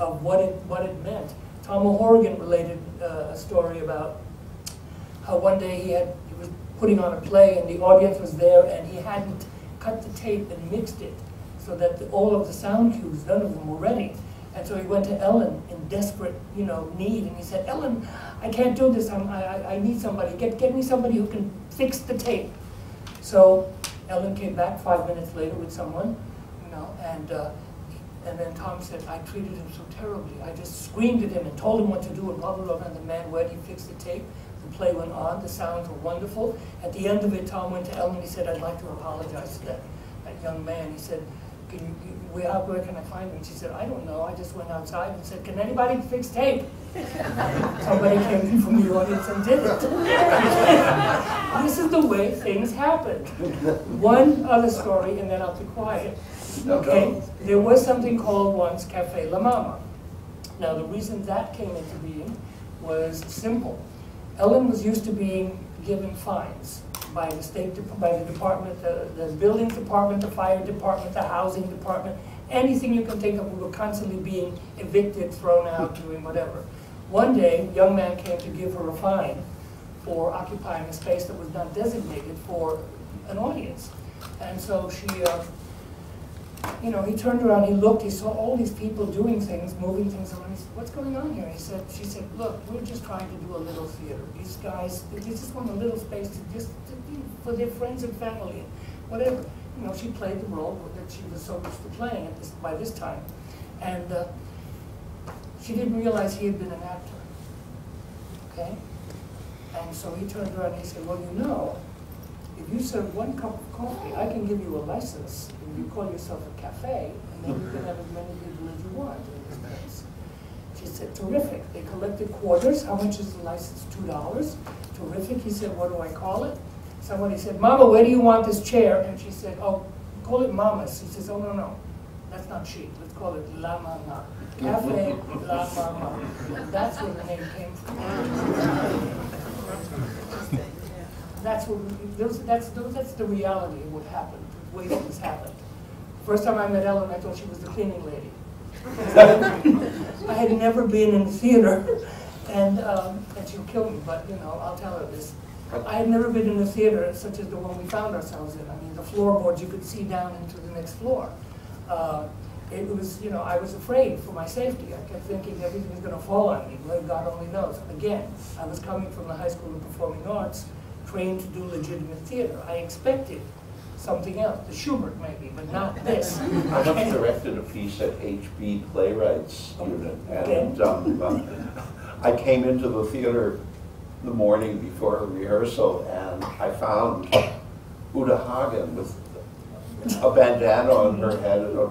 of what it, what it meant. Tom O'Horgan related uh, a story about how one day he had, he was putting on a play and the audience was there and he hadn't cut the tape and mixed it so that the- all of the sound cues, none of them were ready. And so he went to Ellen in desperate, you know, need, and he said, Ellen, I can't do this, I'm, I, I- need somebody, get, get me somebody who can fix the tape. So Ellen came back five minutes later with someone, you know, and, uh, and then Tom said, I treated him so terribly. I just screamed at him and told him what to do and blah, blah, blah, and the man went, he fixed the tape. The play went on, the sounds were wonderful. At the end of it, Tom went to Ellen, he said, I'd like to apologize to that, that young man. He said, can you- where, how- uh, where can I find? And she said, I don't know, I just went outside and said, can anybody fix tape? Somebody came in from the audience and did it. This is the way things happen. One other story, and then I'll be quiet. Okay, there was something called once Cafe La Mama. Now, the reason that came into being was simple. Ellen was used to being given fines by the state, by the department, the, the building department, the fire department, the housing department, anything you can think of, we were constantly being evicted, thrown out, doing whatever. One day, a young man came to give her a fine for occupying a space that was not designated for an audience. And so she, uh, you know, he turned around, he looked, he saw all these people doing things, moving things around. He said, what's going on here? He said, she said, look, we're just trying to do a little theater. These guys, they just want a little space to just, for their friends and family, whatever. You know, she played the role that she was so used to playing this, by this time. And uh, she didn't realize he had been an actor. Okay? And so he turned around and he said, well, you know, if you serve one cup of coffee, I can give you a license, and you call yourself a cafe, and then you can have as many people as you want in this place. She said, terrific. They collected quarters. How much is the license? Two dollars. Terrific. He said, what do I call it? Somebody said, Mama, where do you want this chair? And she said, oh, call it Mama's. She says, oh, no, no. That's not chic. Let's call it La Mama. Cafe La Mama. That's where the name came from. That's what, those, that's, those, that's the reality of what happened, the way things happened. First time I met Ellen, I thought she was the cleaning lady. I had never been in the theater, and, um, and she'll kill me, but, you know, I'll tell her this. I had never been in a theater such as the one we found ourselves in. I mean, the floorboards, you could see down into the next floor. Uh, It was, you know, I was afraid for my safety. I kept thinking everything everything's gonna fall on me, God only knows. Again, I was coming from the High School of Performing Arts, trained to do legitimate theater. I expected something else, the Shubert maybe, but not this. I once directed a piece at HB Playwrights Unit, and um, um, I came into the theater the morning before a rehearsal, and I found Uta Hagen with a bandana on her head, and a-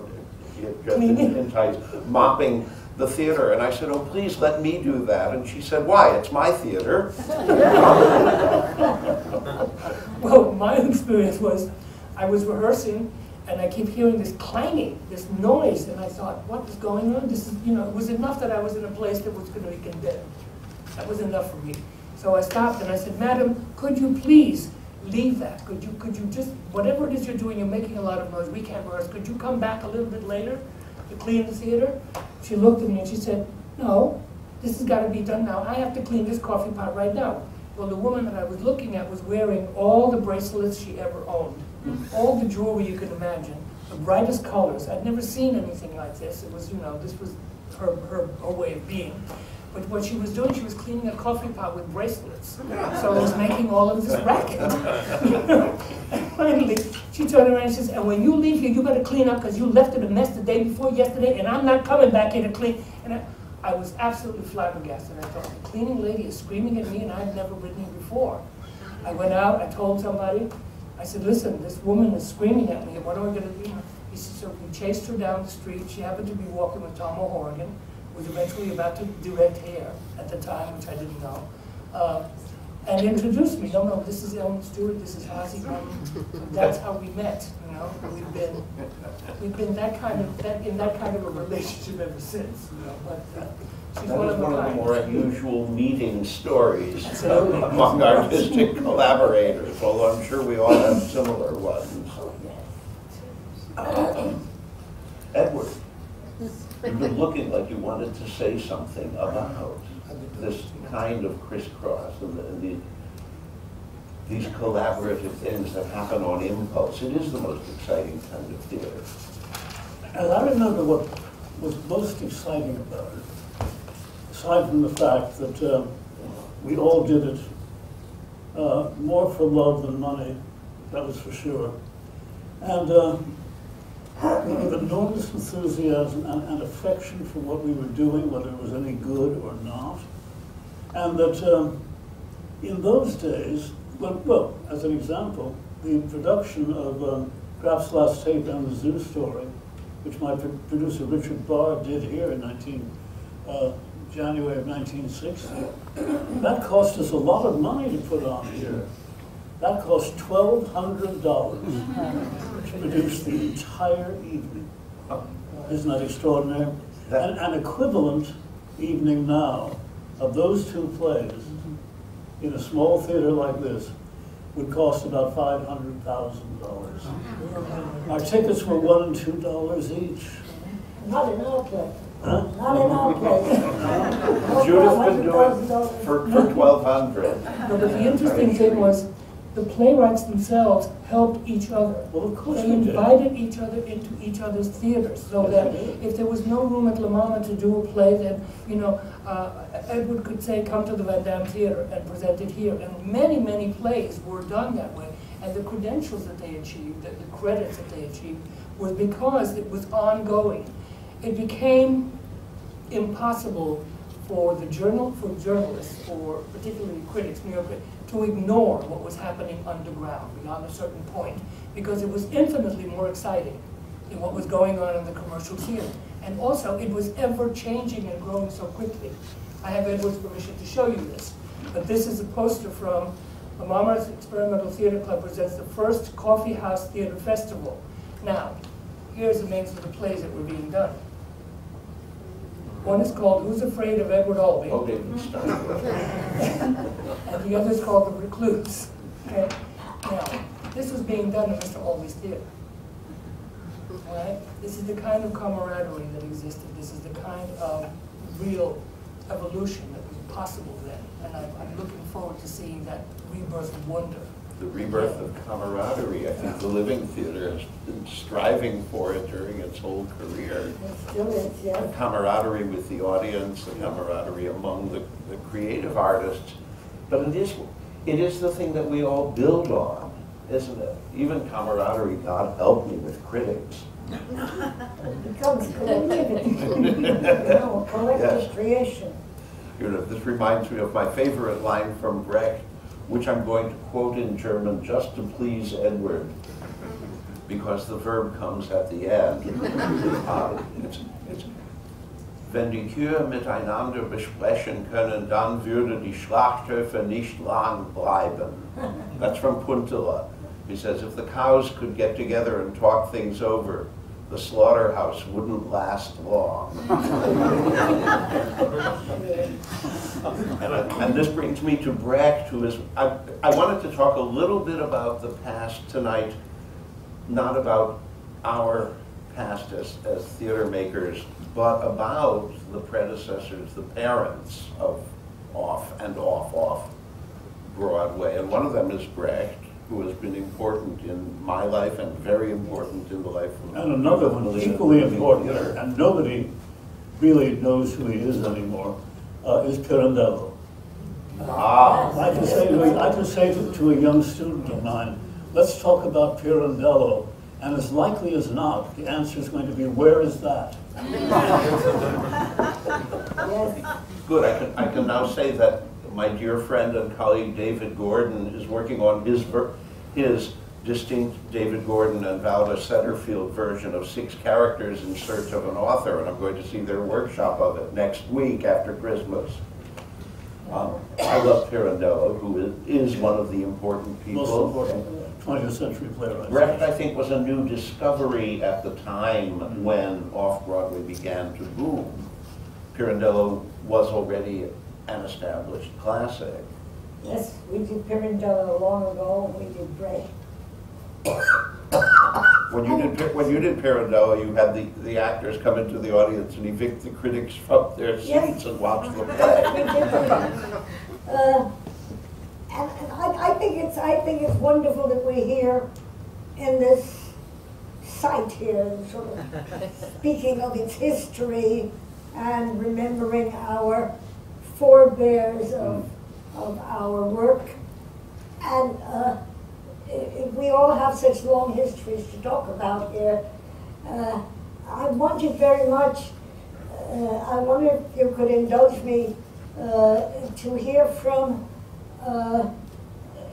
just in mm-hmm. in tights, mopping the theater, and I said, oh, please let me do that, and she said, why, it's my theater. Well, my experience was, I was rehearsing, and I keep hearing this clanging, this noise, and I thought, what is going on? This is, you know, it was enough that I was in a place that was gonna be condemned. That was enough for me. So I stopped and I said, Madam, could you please leave that? Could you, could you just, whatever it is you're doing, you're making a lot of noise, we can't rehearse, could you come back a little bit later to clean the theater? She looked at me and she said, no, this has gotta be done now, I have to clean this coffee pot right now. Well, the woman that I was looking at was wearing all the bracelets she ever owned, all the jewelry you can imagine, the brightest colors. I'd never seen anything like this. It was, you know, this was her, her, her way of being. But what she was doing, she was cleaning a coffee pot with bracelets. So I was making all of this racket. And finally, she turned around and says, and when you leave here, you better clean up because you left it a mess the day before yesterday, and I'm not coming back here to clean. And I, I was absolutely flabbergasted. I thought, the cleaning lady is screaming at me, and I've never written here before. I went out, I told somebody, I said, listen, this woman is screaming at me, what am I gonna do? He said, so we chased her down the street, she happened to be walking with Tom O'Horgan. Was eventually about to direct hair at the time, which I didn't know. Uh, and introduced me, no, no, this is Ellen Stewart, this is Ozzie That's how we met, you know, we've been, we've been that kind of, that, in that kind of a relationship ever since, you know, but, uh, she's That one of one of the more unusual meeting stories among artistic collaborators, although I'm sure we all have similar ones. Edward, been looking like you wanted to say something about this kind of crisscross and the- the, these collaborative things that happen on impulse. It is the most exciting kind of theater. And I remember what was most exciting about it, aside from the fact that um, we all did it uh, more for love than money, that was for sure. And uh, with enormous enthusiasm and, and affection for what we were doing, whether it was any good or not. And that um, in those days, well, well, as an example, the production of um, Krapp's Last Tape and the Zoo Story, which my pro- producer Richard Barr did here in 19, uh, January of 1960, that cost us a lot of money to put on here. That cost $1,200 to produce the entire evening. Isn't that extraordinary? That- An, an equivalent evening now of those two plays in a small theater like this would cost about five hundred thousand dollars. Our tickets were one and two dollars each. Not in our place, Huh? not in our place. Judith could do it for, for twelve hundred. No, but the interesting thing was, the playwrights themselves helped each other. Well, of course They invited each other into each other's theaters, so Yes, that if there was no room at La Mama to do a play, then, you know, uh, Edward could say, come to the Van Dam Theater and present it here. And many, many plays were done that way. And the credentials that they achieved, the the credits that they achieved, was because it was ongoing. It became impossible for the journal, for journalists, or particularly critics, New York critics, to ignore what was happening underground beyond a certain point, because it was infinitely more exciting than what was going on in the commercial theater. And also, it was ever changing and growing so quickly. I have Edward's permission to show you this, but this is a poster from the Monmouth Experimental Theater Club presents the first Coffee House Theater Festival. Now, here's the names of the plays that were being done. One is called Who's Afraid of Edward Albee? David and the other is called The Recluse. Okay? Now, this was being done in Mr. Albee's theater. All right? This is the kind of camaraderie that existed. This is the kind of real evolution that was possible then. And I'm, I'm looking forward to seeing that rebirth wonder. The rebirth of camaraderie. I think the Living Theater has been striving for it during its whole career. It still is, The yes. camaraderie with the audience, the camaraderie among the, the creative artists. But it is, it is the thing that we all build on, isn't it? Even camaraderie, God help me, with critics. It becomes you know, collective Yes. creation. You know, this reminds me of my favorite line from Brecht, which I'm going to quote in German just to please Edward, because the verb comes at the end. Uh, it's, it's, Wenn die Kühe miteinander besprechen können, dann würde die Schlachthöfe nicht lang bleiben. That's from Puntila. He says, if the cows could get together and talk things over, the slaughterhouse wouldn't last long. And, and this brings me to Brecht, who is, I, I wanted to talk a little bit about the past tonight, not about our past as, as theater makers, but about the predecessors, the parents of off and off, off Broadway. And one of them is Brecht, who has been important in my life and very important in the life of. And another one Living equally important, Theater. and nobody really knows who he is anymore, uh, is Pirandello. Ah. I can say, to a- I can say to, to a young student of mine, let's talk about Pirandello, and as likely as not, the answer is going to be, where is that? Yes, Good, I can, I can now say that my dear friend and colleague David Gordon is working on his, ver- his distinct David Gordon and Valda Setterfield version of Six Characters in Search of an Author, and I'm going to see their workshop of it next week after Christmas. Um, I love Pirandello, who is, is one of the important people. Most important 20th century playwright. Brecht, I think, was a new discovery at the time when off-Broadway began to boom. Pirandello was already an established classic. Yes, we did Pirandello long ago, we did Brecht. When you did, Pi- when you did Pirandello, you had the, the actors come into the audience and evict the critics from their Yes. seats and watch the play. Uh, And, and I, I think it's, I think it's wonderful that we're here in this site here, sort of speaking of its history and remembering our forebears of, of our work. And uh, we all have such long histories to talk about here. Uh, I wanted very much, uh, I wonder if you could indulge me uh, to hear from uh,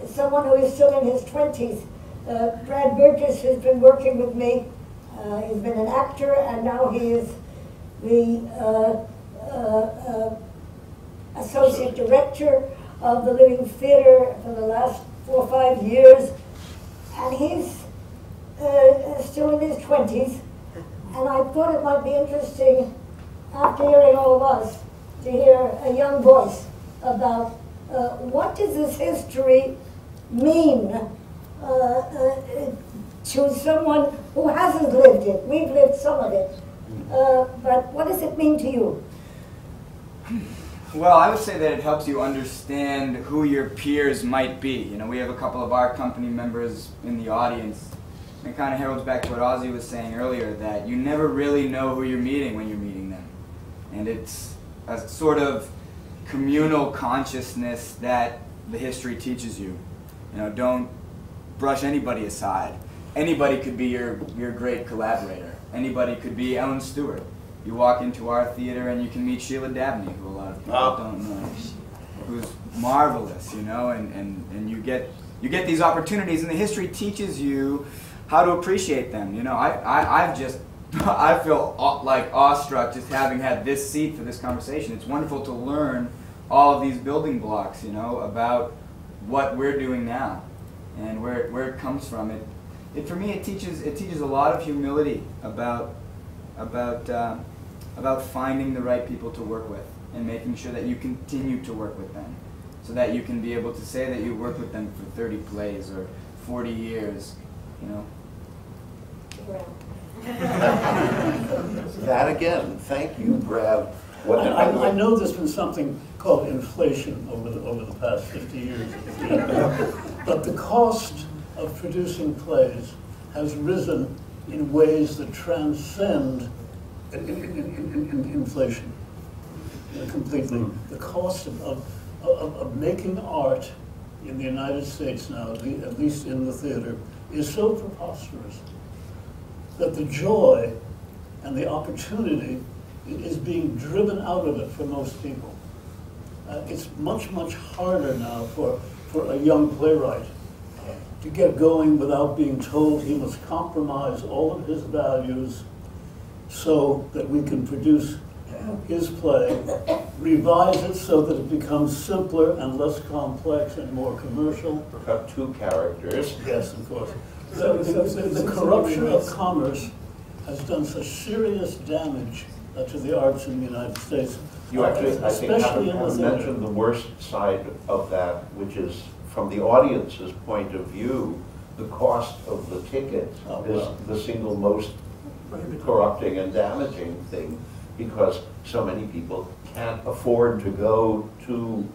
someone who is still in his 20s. Uh, Brad Burgess has been working with me. Uh, he's been an actor, and now he is the uh, uh, uh, associate director of the Living Theater for the last four or five years. And he's uh, still in his 20s. And I thought it might be interesting, after hearing all of us, to hear a young voice about uh, what does this history mean uh, uh, to someone who hasn't lived it. We've lived some of it. Uh, but what does it mean to you? Well, I would say that it helps you understand who your peers might be. You know, we have a couple of our company members in the audience. And it kind of heralds back to what Ozzie was saying earlier that you never really know who you're meeting when you're meeting them. And it's a sort of communal consciousness that the history teaches you. You know, don't brush anybody aside. Anybody could be your, your great collaborator. Anybody could be Ellen Stewart. You walk into our theater and you can meet Sheila Dabney, who a lot of people Oh. don't know, who's marvelous, you know, and, and, and you get you get these opportunities and the history teaches you how to appreciate them. You know, I, I, I've just I feel aw- like awestruck just having had this seat for this conversation. It's wonderful to learn all of these building blocks, you know, about what we're doing now and where it, where it comes from. It, it for me, it teaches it teaches a lot of humility about about uh, about finding the right people to work with and making sure that you continue to work with them, so that you can be able to say that you worked with them for 30 plays or 40 years, you know. That again, thank you, Brad. What I, I- I know there's been something called inflation over the, over the past 50 years. But the cost of producing plays has risen in ways that transcend in, in, in, in, in inflation you know, completely. The cost of, of, of, of making art in the United States now, at least in the theater, is so preposterous that the joy and the opportunity is being driven out of it for most people. Uh, it's much, much harder now for, for a young playwright to get going without being told he must compromise all of his values so that we can produce his play, revise it so that it becomes simpler and less complex and more commercial. We've two characters. Yes, of course. The, the- the corruption of commerce has done such serious damage uh, to the arts in the United States. You actually, I think, especially haven't in haven't mentioned the worst side of that, which is, from the audience's point of view, the cost of the ticket Oh, is well. the single most corrupting and damaging thing, because so many people can't afford to go to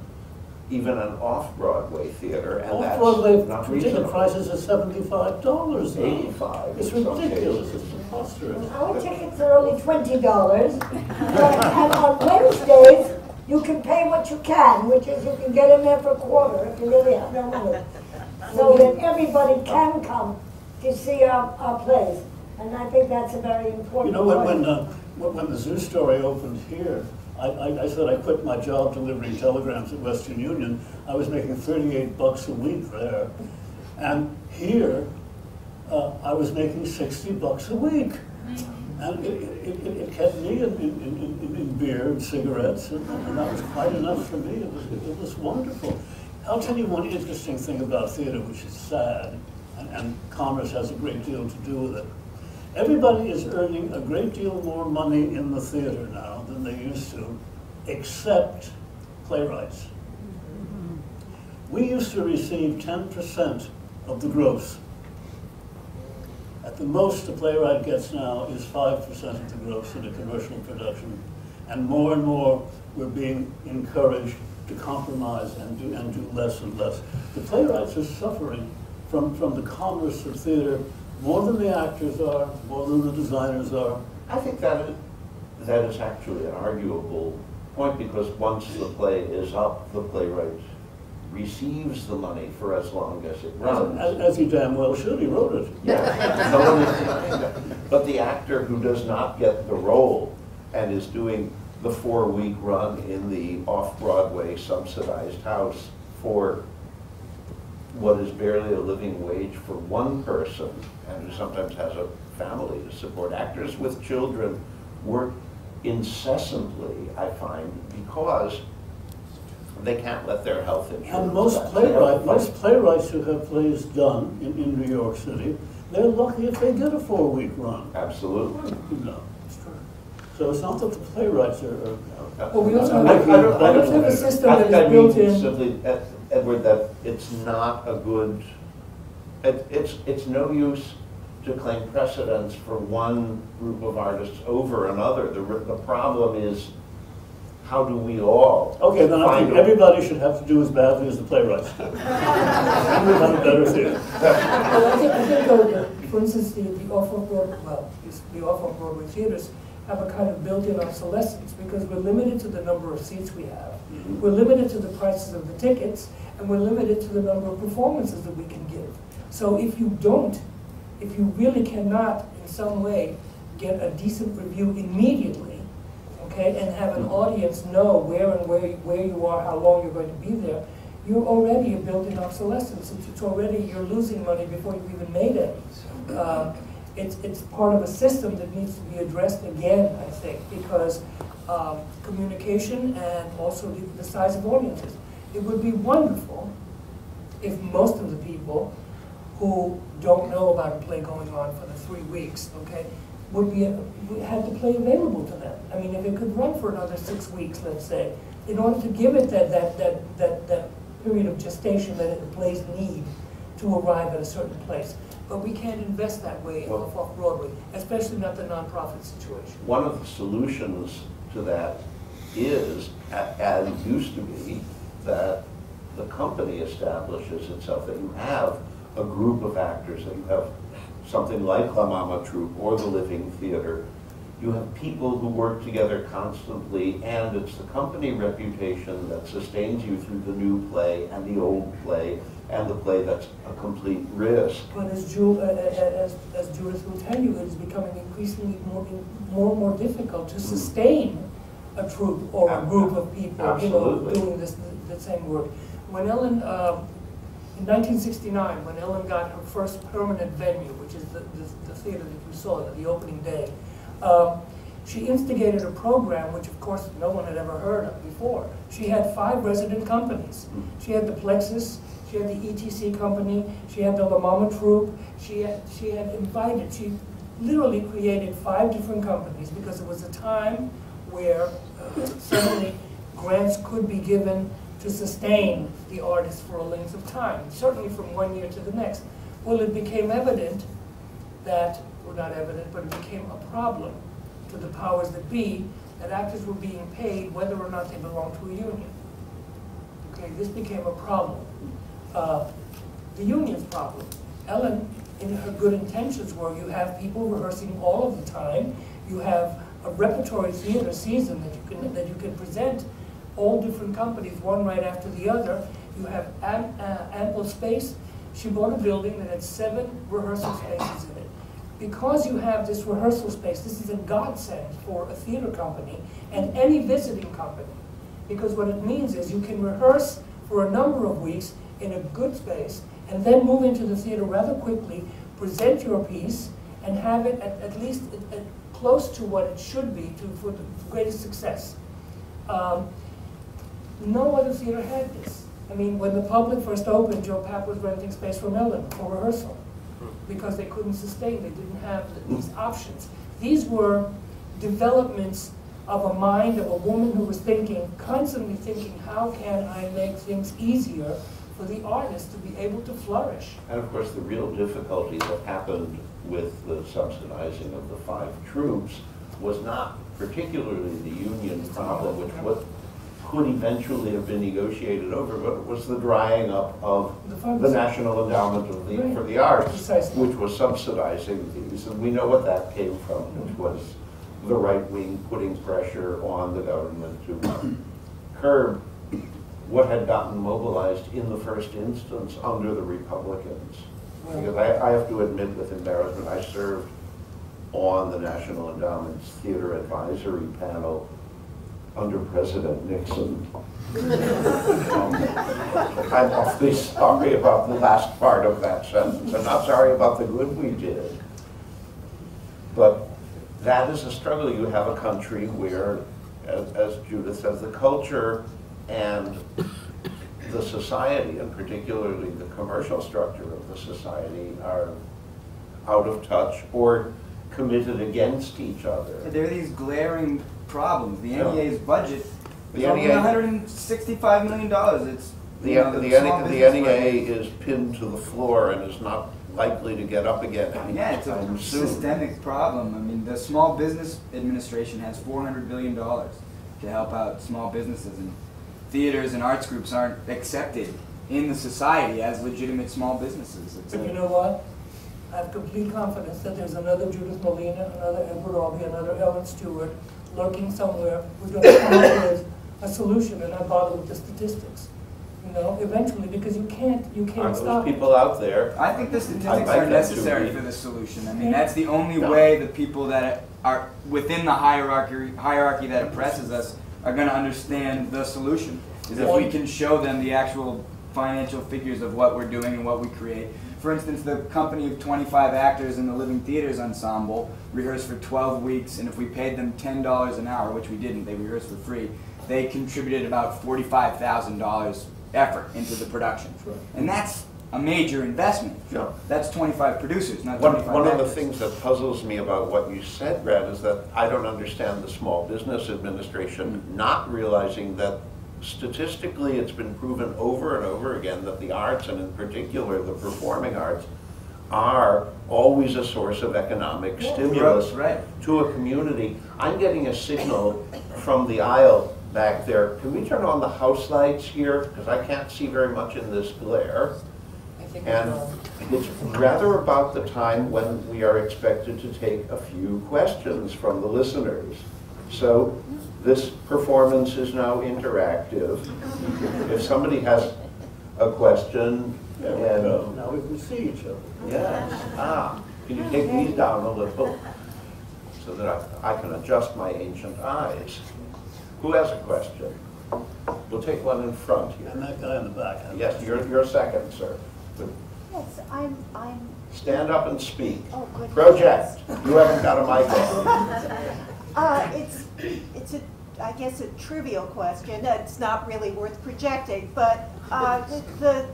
even an off-Broadway theater, and that's Off-Broadway not ticket prices are seventy-five dollars 85 It's ridiculous, it's preposterous. Our tickets are only twenty dollars, and on Wednesdays, you can pay what you can, which is you can get in there for a quarter if you really have no money. So that everybody can come to see our, our plays, and I think that's a very important You important know, when, when, uh, when when the Zoo Story opened here, I, I, I said I quit my job delivering telegrams at Western Union. I was making thirty-eight bucks a week there. And here, uh, I was making sixty bucks a week. And it, it, it- it kept me in, in, in, in beer and cigarettes, and, and that was quite enough for me. It was, it was wonderful. I'll tell you one interesting thing about theater, which is sad, and, and commerce has a great deal to do with it. Everybody is earning a great deal more money in the theater now than they used to, except playwrights. Mm-hmm. We used to receive ten percent of the gross. At the most a playwright gets now is five percent of the gross in a commercial production. And more and more, we're being encouraged to compromise and do, and do less and less. The playwrights are suffering from, from the commerce of theater more than the actors are, more than the designers are. I think that is, that is actually an arguable point, because once the play is up, the playwright receives the money for as long as it runs. As, as he damn well should, he wrote it. Yeah, no is. But the actor who does not get the role and is doing the four-week run in the off-Broadway subsidized house for what is barely a living wage for one person, and who sometimes has a family to support. Actors with children work incessantly, I find, because they can't let their health insurance. And most lapse. They have to playwrights, most playwrights who have plays done in, in New York City, they're lucky if they get a four-week run, Absolutely. you know. So it's not that the playwrights are, are- Well, we also I- I have, don't- I don't- have a system I that think I is built mean in. Simply, Edward, that it's not a good, it, it's, it's no use to claim precedence for one group of artists over another. The, the problem is, how do we all? okay, then I think everybody should have to do as badly as the playwrights do. And we'll have a better theater. Well, I think, I think, though, for instance, the, the off-Broadway, well, it's the off-Broadway theaters have a kind of built-in obsolescence because we're limited to the number of seats we have. Mm-hmm. We're limited to the prices of the tickets, and we're limited to the number of performances that we can give. So if you don't, if you really cannot in some way get a decent review immediately, okay, and have an audience know where and where, where you are, how long you're going to be there, you're already a built-in obsolescence. It's, it's already, you're losing money before you've even made it. Uh, It's, it's part of a system that needs to be addressed again, I think, because um, communication and also the, the size of audiences. It would be wonderful if most of the people who don't know about a play going on for the three weeks, okay, would be, have the play available to them. I mean, if it could run for another six weeks, let's say, in order to give it that, that, that, that, that period of gestation that the plays need to arrive at a certain place. But we can't invest that way Well- off, off Broadway, especially not the nonprofit situation. One of the solutions to that is, as it used to be, that the company establishes itself, that you have a group of actors, that you have something like La Mama Troupe or the Living Theater. You have people who work together constantly, and it's the company reputation that sustains you through the new play and the old play and the play that's a complete risk. But as Ju, uh, uh, as, as Judith will tell you, it is becoming increasingly more, more and more difficult to sustain a troupe or a group of people, you know, doing this, the same work. When Ellen, uh, in nineteen sixty-nine, when Ellen got her first permanent venue, which is the, the, the theater that you saw, the opening day, um, she instigated a program which of course no one had ever heard of before. She had five resident companies. She had the Plexus, she had the ETC company, she had the La Mama Troupe, she had, she had invited, she literally created five different companies because it was a time where uh, suddenly grants could be given to sustain the artist for a length of time, certainly from one year to the next. Well, it became evident that, well, not evident, but it became a problem to the powers that be, that actors were being paid whether or not they belonged to a union. Okay, this became a problem. Uh, The union's problem. Ellen, in her good intentions were, you have people rehearsing all of the time, you have a repertory theater season that you can, that you can present, all different companies, one right after the other, you have am- uh, ample space. She bought a building that had seven rehearsal spaces in it. Because you have this rehearsal space, this is a godsend for a theater company and any visiting company. Because what it means is you can rehearse for a number of weeks in a good space and then move into the theater rather quickly, present your piece and have it at, at least at, at close to what it should be to, for the greatest success. Um, no other theater had this. I mean, when the public first opened, Joe Papp was renting space from Ellen for rehearsal hmm. because they couldn't sustain, they didn't have these options. These were developments of a mind of a woman who was thinking, constantly thinking, how can I make things easier for the artist to be able to flourish? And of course, the real difficulty that happened with the subsidizing of the five troupes was not particularly the union problem, which what could eventually have been negotiated over, but it was the drying up of The the National Endowment of the, Right. for the Arts, Precisely. which was subsidizing these, and we know what that came from, which was the right wing putting pressure on the government to curb what had gotten mobilized in the first instance under the Republicans. Because I, I have to admit with embarrassment, I served on the National Endowment's Theater Advisory Panel under President Nixon. Um, I'm awfully sorry about the last part of that sentence. I'm not sorry about the good we did. But that is a struggle. You have a country where, as, as Judith says, the culture and the society, and particularly the commercial structure of the society, are out of touch or committed against each other. There are these glaring problems. The Yeah. NEA's budget is The over NEA $165 million. It's The, you know, the, small the business NEA budget. is pinned to the floor and is not likely to get up again Yeah, it's a anytime soon. systemic problem. I mean, the Small Business Administration has $400 billion to help out small businesses, and theaters and arts groups aren't accepted in the society as legitimate small businesses. It's But a- you know what? I have complete confidence that there's another Judith Malina, another Edward Albee, another Ellen Stewart lurking somewhere who's gonna come up with a solution and not bother with the statistics. You know, eventually, because you can't, you can't those stop it. people out there? I think the statistics like are necessary for the solution. I mean, Yeah. that's the only No. way the people that are within the hierarchy hierarchy that oppresses us are going to understand the solution. Is if we can show them the actual financial figures of what we're doing and what we create. For instance, the company of 25 actors in the Living Theaters Ensemble rehearsed for 12 weeks, and if we paid them $10 an hour, which we didn't, they rehearsed for free, they contributed about $45,000 effort into the production. Sure. And that's a major investment. That's 25 producers, not One, 25 one of the things that puzzles me about what you said, Brad, is that I don't understand the Small Business Administration not realizing that statistically it's been proven over and over again that the arts, and in particular the performing arts, are always a source of economic stimulus Right. to a community. I'm getting a signal from the aisle back there. Can we turn on the house lights here? Because I can't see very much in this glare. And it's rather about the time when we are expected to take a few questions from the listeners. So this performance is now interactive. If somebody has a question, There we and, go. Now we can see each other. yes, ah, can you take these down a little so that I, I can adjust my ancient eyes? Who has a question? We'll take one in front And that guy in the back. has- Yes, you're, you're second, sir. Yes, I'm, I'm, Stand up and speak. oh, good. Project. You haven't got a mic on. Uh, it's, it's a, I guess a trivial question, it's not really worth projecting, but, uh, the,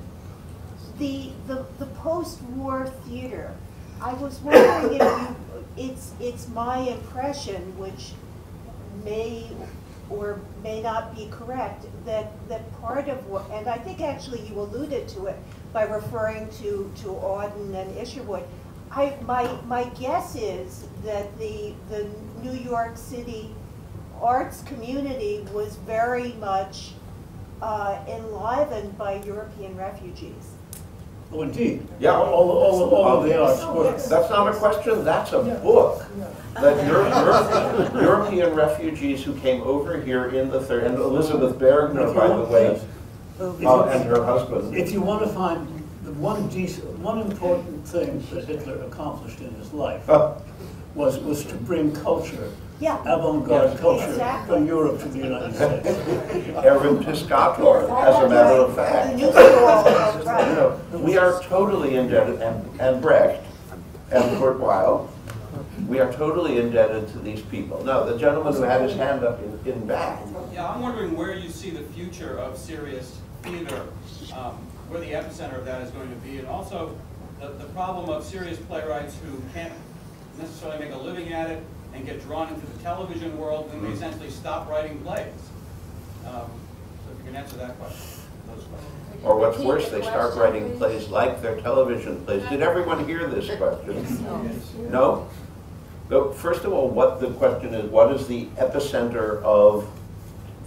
the, the, the post-war theater, I was wondering if you, it's, it's my impression, which may or may not be correct, that, that part of what, and I think actually you alluded to it by referring to, to Auden and Isherwood. I, my, my guess is that the, the New York City arts community was very much uh, enlivened by European refugees. Oh, indeed. Yeah. All, all, all of the arts work. yes. That's not a question, that's a Yeah. book. yeah. That Euro- Euro- European refugees who came over here in the third, and Elisabeth Bergner, by the way, uh, and her husband. If you want to find the one decent, one important thing that Hitler accomplished in his life Uh, was, was to bring culture, Yeah, avant-garde Yes. culture Exactly. from Europe to the United States. Erwin Piscator, as a matter of fact. new school, You right. know, We are totally indebted, and, and Brecht, and Kurt Weill. We are totally indebted to these people. Now, the gentleman who had his hand up in, in back, Yeah, I'm wondering where you see the future of serious theater, um, where the epicenter of that is going to be, and also the, the problem of serious playwrights who can't necessarily make a living at it and get drawn into the television world, and they essentially stop writing plays. Um, So if you can answer that question, those questions. or what's worse, they start writing plays like their television plays. Did everyone hear this question? No? No, First of all, what the question is, what is the epicenter of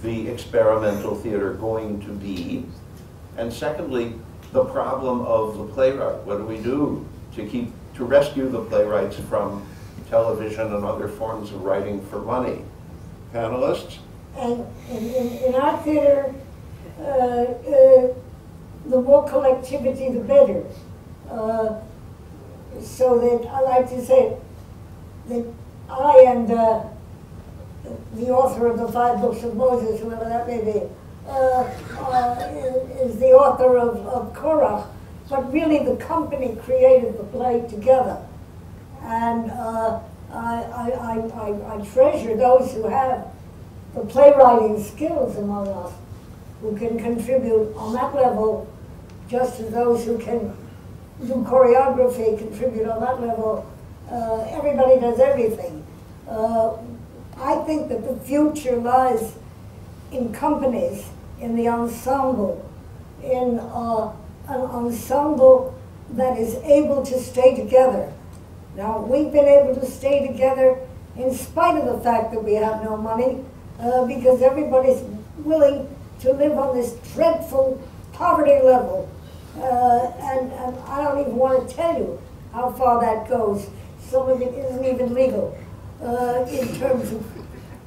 the experimental theater going to be? And secondly, the problem of the playwright. What do we do to keep, to rescue the playwrights from television and other forms of writing for money? Panelists? And in, in, our theater, uh, uh, the more collectivity, the better. Uh, so that I like to say that I and uh, the author of the five books of Moses, whoever that may be, uh, uh, is the author of, of Korach, but really the company created the play together. And uh, I, I, I, I, treasure those who have the playwriting skills among us, who can contribute on that level, just as those who can do choreography contribute on that level. Uh, everybody does everything. Uh, I think that the future lies in companies, in the ensemble, in uh, an ensemble that is able to stay together. Now, we've been able to stay together in spite of the fact that we have no money, uh, because everybody's willing to live on this dreadful poverty level. Uh, and, and I don't even want to tell you how far that goes. Some of it isn't even legal uh, in terms of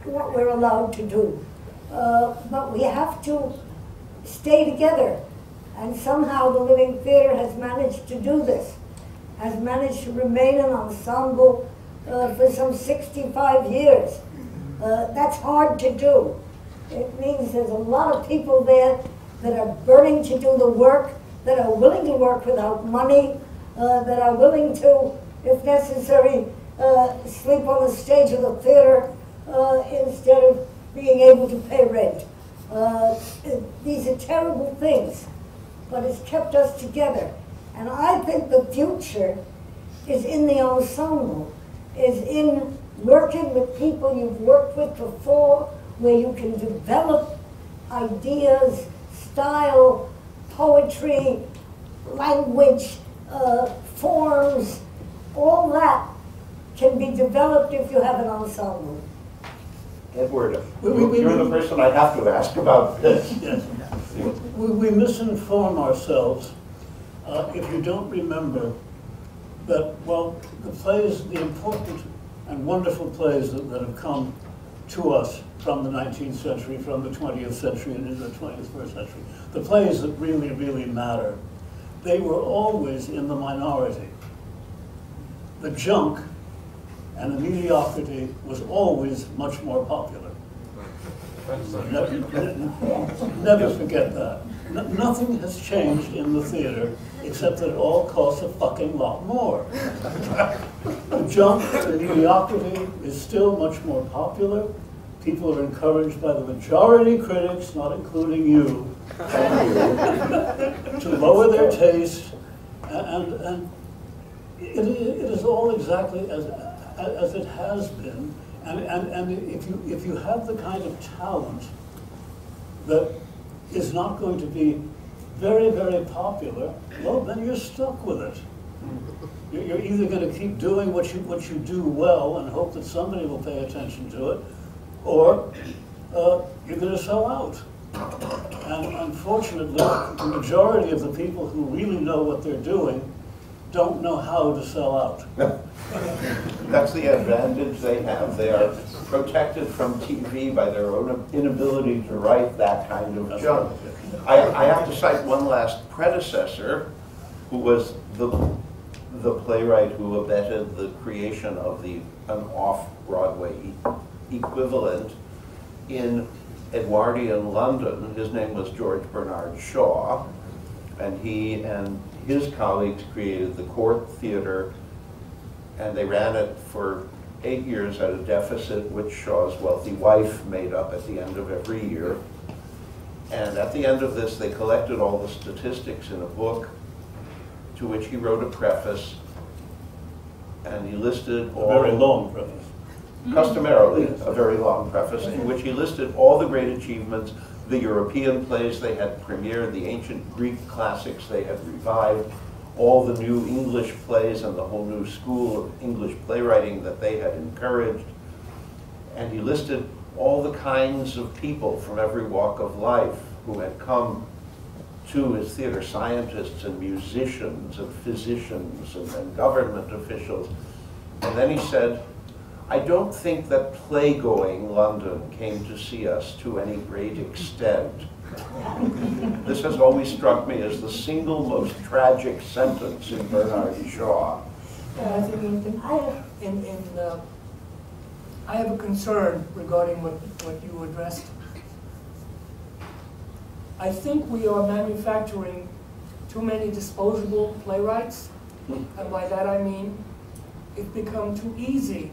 what we're allowed to do. Uh, but we have to stay together. And somehow the Living Theater has managed to do this, has managed to remain an ensemble uh, for some 65 years. Uh, that's hard to do. It means there's a lot of people there that are burning to do the work, that are willing to work without money, uh, that are willing to, if necessary, uh, sleep on the stage of the theater uh, instead of being able to pay rent. Uh, these are terrible things, but it's kept us together. And I think the future is in the ensemble, is in working with people you've worked with before, where you can develop ideas, style, poetry, language, uh, forms, all that can be developed if you have an ensemble. Edward, We- we- we- you're the person I have to ask about this. Yes. We, we misinform ourselves uh, if you don't remember that, well, the plays, the important and wonderful plays that, that have come to us from the 19th century, from the 20th century, and into the 21st century, the plays that really, really matter, they were always in the minority. The junk and the mediocrity was always much more popular. Never, never forget that. No- Nothing has changed in the theater except that it all costs a fucking lot more. The junk, the mediocrity is still much more popular. People are encouraged by the majority critics, not including you, to lower their taste, and, and it, it is all exactly as, as it has been. And, and, and if you, if you have the kind of talent that is not going to be very, very popular, well, then you're stuck with it. You're, either gonna keep doing what you, what you do well and hope that somebody will pay attention to it, or, uh, you're gonna sell out. And unfortunately, the majority of the people who really know what they're doing don't know how to sell out. That's the advantage they have. They are protected from TV by their own inability to write that kind of junk. I, I have to cite one last predecessor, who was the, the playwright who abetted the creation of the, an off-Broadway e- equivalent in Edwardian London. His name was George Bernard Shaw, and he and his colleagues created the Court Theatre And they ran it for eight years at a deficit, which Shaw's wealthy wife made up at the end of every year. And at the end of this, they collected all the statistics in a book to which he wrote a preface. And he listed A all. very long preface. customarily a very long preface in which he listed all the great achievements, the European plays they had premiered, the ancient Greek classics they had revived, all the new English plays and the whole new school of English playwriting that they had encouraged. And he listed all the kinds of people from every walk of life who had come to his theater, scientists and musicians and physicians and, and government officials. And then he said, I don't think that playgoing London came to see us to any great extent. This has always struck me as the single most tragic sentence in Bernard Shaw. Yeah, I think in, in, in, uh, I have a concern regarding what, what you addressed. I think we are manufacturing too many disposable playwrights, and by that I mean, it's become too easy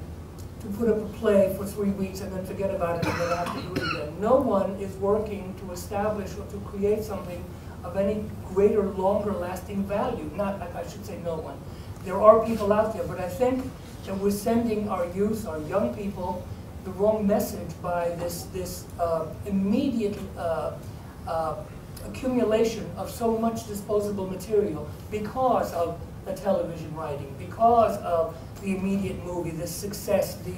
to put up a play for three weeks and then forget about it and then have to do it again. No one is working to establish or to create something of any greater, longer lasting value. Not, I I should say no one. There are people out there, but I think that we're sending our youth, our young people, the wrong message by this, this uh, immediate uh, uh, accumulation of so much disposable material because of the television writing, because of the immediate movie, the success, the,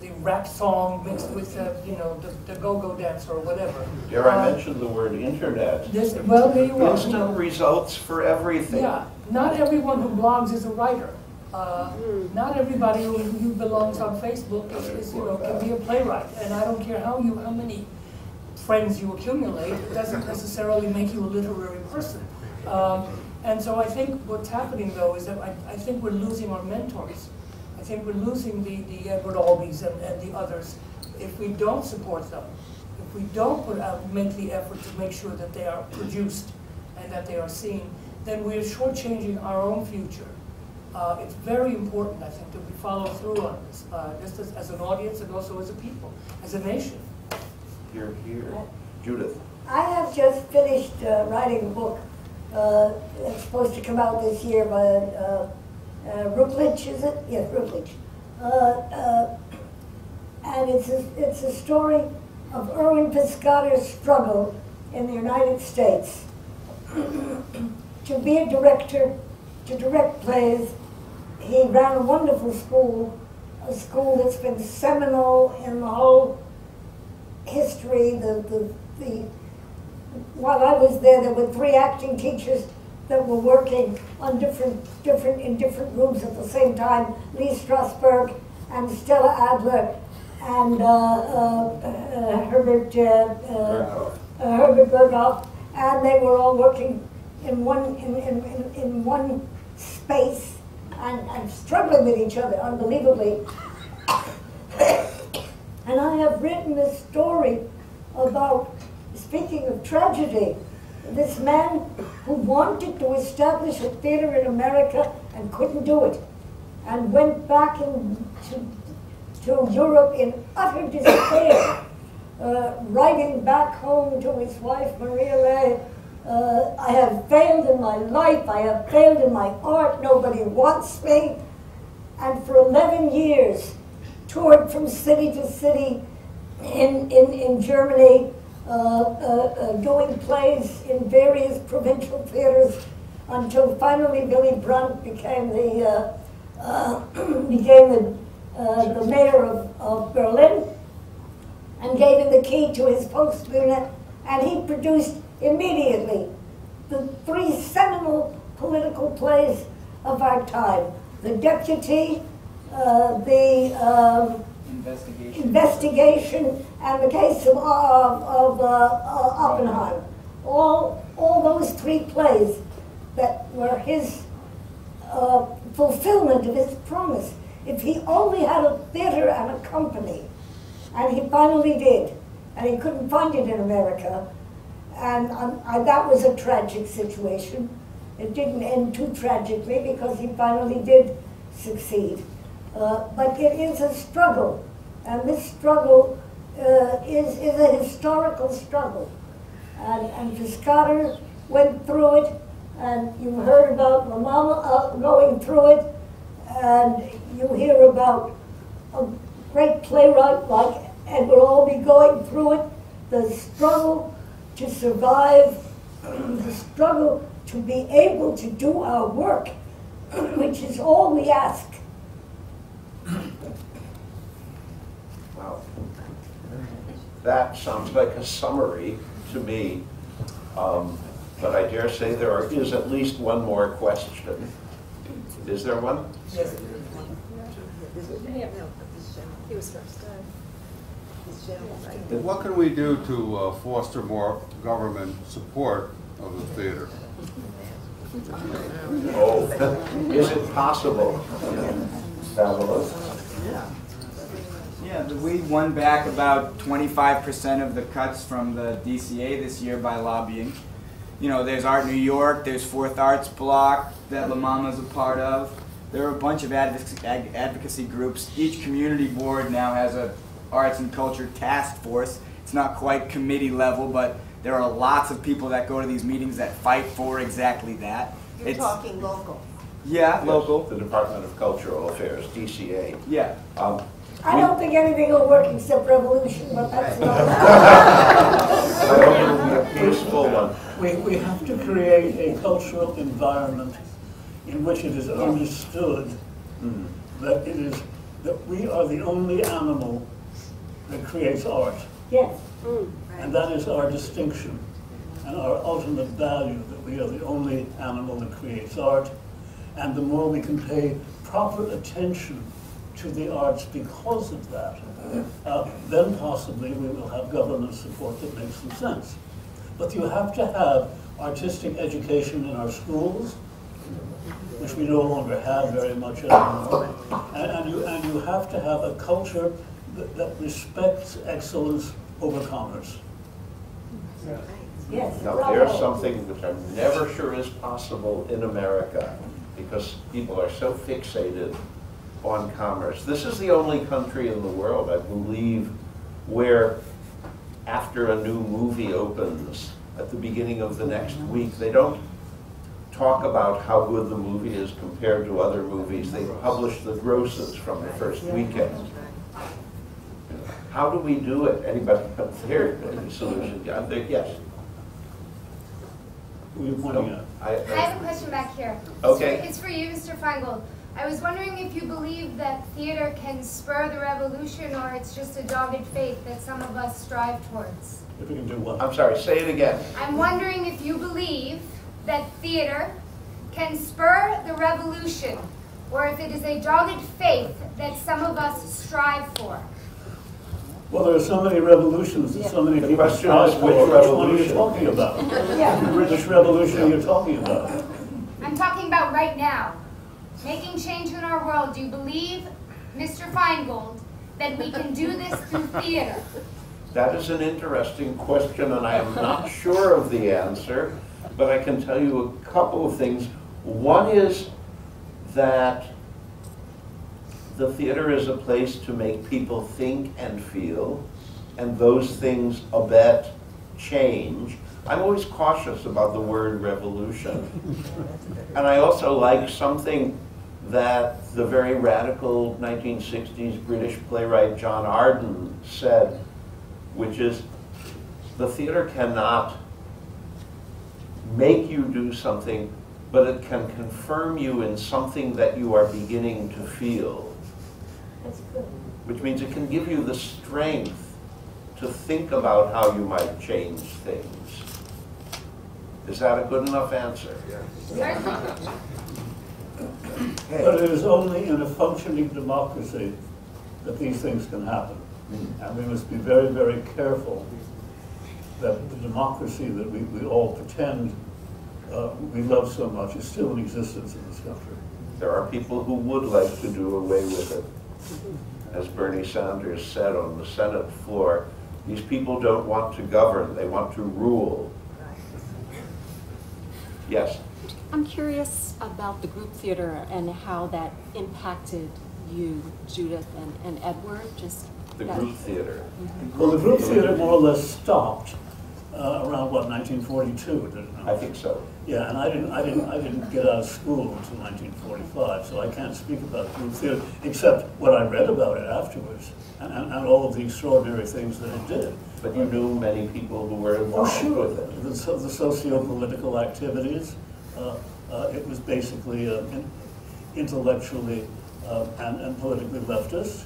the rap song mixed with the, you know, the, the go-go dance or whatever. Dare I Uh, mention the word internet? This, well, there you are. Instant results for everything. Yeah, not everyone who blogs is a writer. Uh, Not everybody who, who belongs on Facebook is, is, you know, can be a playwright. And I don't care how you, how many friends you accumulate, it doesn't necessarily make you a literary person. Um, And so I think what's happening though is that I, I think we're losing our mentors. I think we're losing the, the Edward Albees and, and the others if we don't support them. If we don't put out, make the effort to make sure that they are produced and that they are seen, then we're shortchanging our own future. Uh, it's very important, I think, that we follow through on this, uh, just as, as an audience and also as a people, as a nation. Here, here. Judith. I have just finished uh, writing a book. Uh, it's supposed to come out this year by uh, uh, Routledge, is it? Yes, Routledge. Uh, uh, and it's a, it's a story of Erwin Piscator's struggle in the United States to be a director, to direct plays. He ran a wonderful school, a school that's been seminal in the whole history, the, the, the, while I was there, there were three acting teachers that were working on different, different, in different rooms at the same time, Lee Strasberg and Stella Adler and uh, uh, uh, Herbert, uh, uh, uh, Herbert Berghof, and they were all working in one, in, in, in, in one space and, and struggling with each other unbelievably. And I have written a story about, speaking of tragedy, this man who wanted to establish a theater in America and couldn't do it, and went back in, to, to Europe in utter despair, uh, writing back home to his wife, Maria Ley, uh, I have failed in my life, I have failed in my art, nobody wants me. And for 11 years, toured from city to city in, in, in Germany, uh, uh, uh, doing plays in various provincial theaters until finally Willy Brandt became the, uh, uh, became the, the mayor of, of Berlin and gave him the key to his Volksbühne, and he produced immediately the three seminal political plays of our time. The Deputy, uh, the um, Investigation. investigation, and the case of, of, of uh, uh, Oppenheim. All, all those three plays that were his uh, fulfillment of his promise. If he only had a theater and a company, and he finally did, and he couldn't find it in America, and um, I, that was a tragic situation. It didn't end too tragically because he finally did succeed. Uh, but it is a struggle, and this struggle uh, is, is a historical struggle. And, and Piscator went through it, and you heard about my mama uh, going through it, and you hear about a great playwright like Edward Albee going through it, the struggle to survive, the struggle to be able to do our work, which is all we ask. Wow. That sounds like a summary to me. Um, But I dare say there are- is at least one more question. Is there one? Yes. He was first. What can we do to uh, foster more government support of the theater? Oh, is it possible? Pamela? Yeah, the- we won back about twenty-five percent of the cuts from the DCA this year by lobbying. You know, there's Art New York, there's Fourth Arts Block that La Mama's a part of. There are a bunch of advocacy, advocacy groups. Each community board now has a arts and culture task force. It's not quite committee level, but there are lots of people that go to these meetings that fight for exactly that. You're It's- talking local. Yeah, Yes, local. The Department of Cultural Affairs, DCA. Yeah. Um, I don't think anything will work except revolution, but that's not. I hope it will be a peaceful one. We, we have to create a cultural environment in which it is understood that it is, that we are the only animal that creates art. Yes, And that is our distinction and our ultimate value, that we are the only animal that creates art. And the more we can pay proper attention to the arts because of that, uh, then possibly we will have government support that makes some sense. But you have to have artistic education in our schools, which we no longer have very much anymore. And, and you, and you have to have a culture that, that respects excellence over commerce. yes. Now, bravo. there's something which I'm never sure is possible in America, because people are so fixated on commerce. This is the only country in the world, I believe, where after a new movie opens, at the beginning of the next week, they don't talk about how good the movie is compared to other movies. They publish the grosses from the first weekend. How do we do it? Anybody up there, any solution? Yeah, there- Yes. Who are you pointing at? Oh, I- uh, I have a question back here. Okay. It's for you, Mr. Feingold. I was wondering if you believe that theater can spur the revolution or it's just a dogged faith that some of us strive towards. If we can do what? I'm sorry, say it again. I'm wondering if you believe that theater can spur the revolution or if it is a dogged faith that some of us strive for. Well, there are so many revolutions that so many The people question is which Which one are you talking about? Yeah. Which revolution you're you talking about? I'm talking about right now. Making change in our world. Do you believe, Mr. Feingold, that we can do this through theater? That is an interesting question, and I am not sure of the answer, but I can tell you a couple of things. One is that the theater is a place to make people think and feel, and those things abet change. I'm always cautious about the word revolution. And I also like something that the very radical 1960s British playwright John Arden said, which is the theater cannot make you do something, but it can confirm you in something that you are beginning to feel. Which means it can give you the strength to think about how you might change things. Is that a good enough answer? Certainly. But it is only in a functioning democracy that these things can happen. And we must be very, very careful that the democracy that we, we all pretend uh, we love so much is still in existence in this country. There are people who would like to do away with it. As Bernie Sanders said on the Senate floor, these people don't want to govern, they want to rule. Yes, I'm curious about the group theater and how that impacted you, Judith, and, and Edward, just? The that- group theater. Well, the group theater more or less stopped uh, around, what, 1942, didn't it? I think so. Yeah, and I didn't, I didn't, I didn't get out of school until 1945, so I can't speak about group theater, except what I read about it afterwards, and, and and all of the extraordinary things that it did. But you knew many people who were Oh, involved sure, with it. the, so- the socio-political activities, uh, uh, it was basically uh, in- intellectually uh, and, and politically leftist.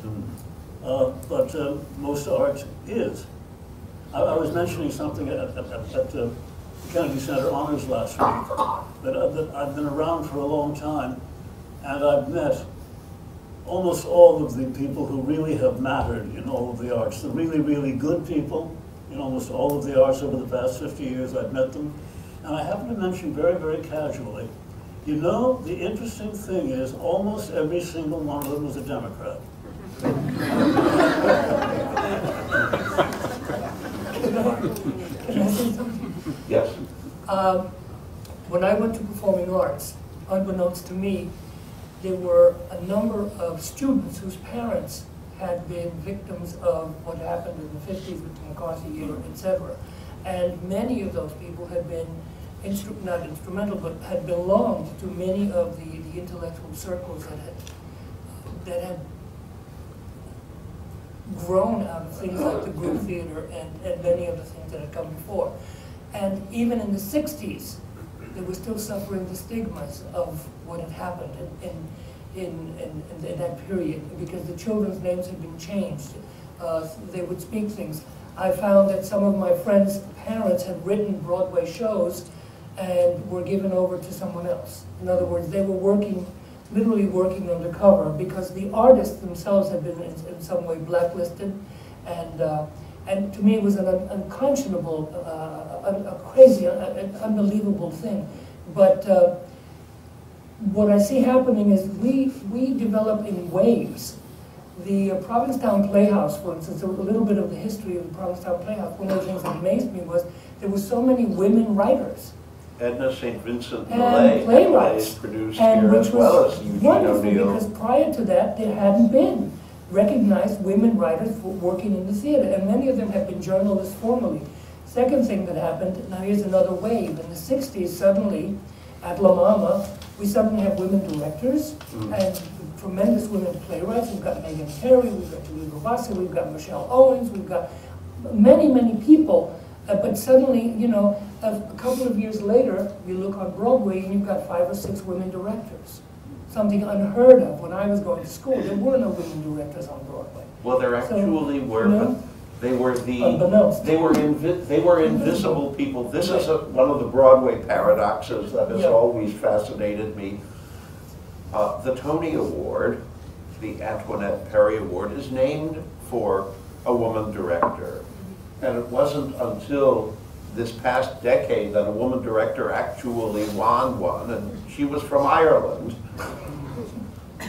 Uh, But uh, most art is. I, I was mentioning something at, at, at at the Kennedy Center Honors last week, that, uh, that I've been around for a long time, and I've met almost all of the people who really have mattered in all of the arts. The really, really good people in almost all of the arts over the past 50 years, I've met them. And I happen to mention very, very casually, you know, the interesting thing is almost every single one of them was a Democrat. Can I say something? Yes. Um, When I went to performing arts, unbeknownst to me, there were a number of students whose parents had been victims of what happened in the fifties with the McCarthy era, et cetera. And many of those people had been, instru- not instrumental, but had belonged to many of the, the intellectual circles that had, that had grown out of things like the group theater and, and many of the things that had come before. And even in the sixties, they were still suffering the stigmas of what had happened in, in, in, in, in that period, because the children's names had been changed. Uh, they would speak things. I found that some of my friends' parents had written Broadway shows and were given over to someone else. In other words, they were working, literally working undercover, because the artists themselves had been in, in some way blacklisted, and, uh, and to me, it was an unconscionable, uh, a, a crazy, an unbelievable thing. But uh, what I see happening is we, we develop in waves. The uh, Provincetown Playhouse, for instance, a little bit of the history of the Provincetown Playhouse, one of the things that amazed me was there were so many women writers Edna St. Vincent Millay playwrights, produced and here which as well as Eugene wonderful O'Neill. because prior to that there hadn't been recognized women writers for working in the theater, and many of them had been journalists formerly. Second thing that happened, now here's another wave. In the '60s, suddenly at La Mama, we suddenly have women directors Mm. and tremendous women playwrights. We've got Megan Terry, we've got Julie Bovasso, we've got Rochelle Owens, we've got many, many people. Uh, but suddenly, you know, a, a couple of years later, you look on Broadway and you've got five or six women directors. Something unheard of when I was going to school. There were no women directors on Broadway. Well, there So, actually were, you know, they were the, they were invi, they were invisible people. This is a- one of the Broadway paradoxes that has Yeah. always fascinated me. Uh, The Tony Award, the Antoinette Perry Award, is named for a woman director. And it wasn't until this past decade that a woman director actually won one, and she was from Ireland.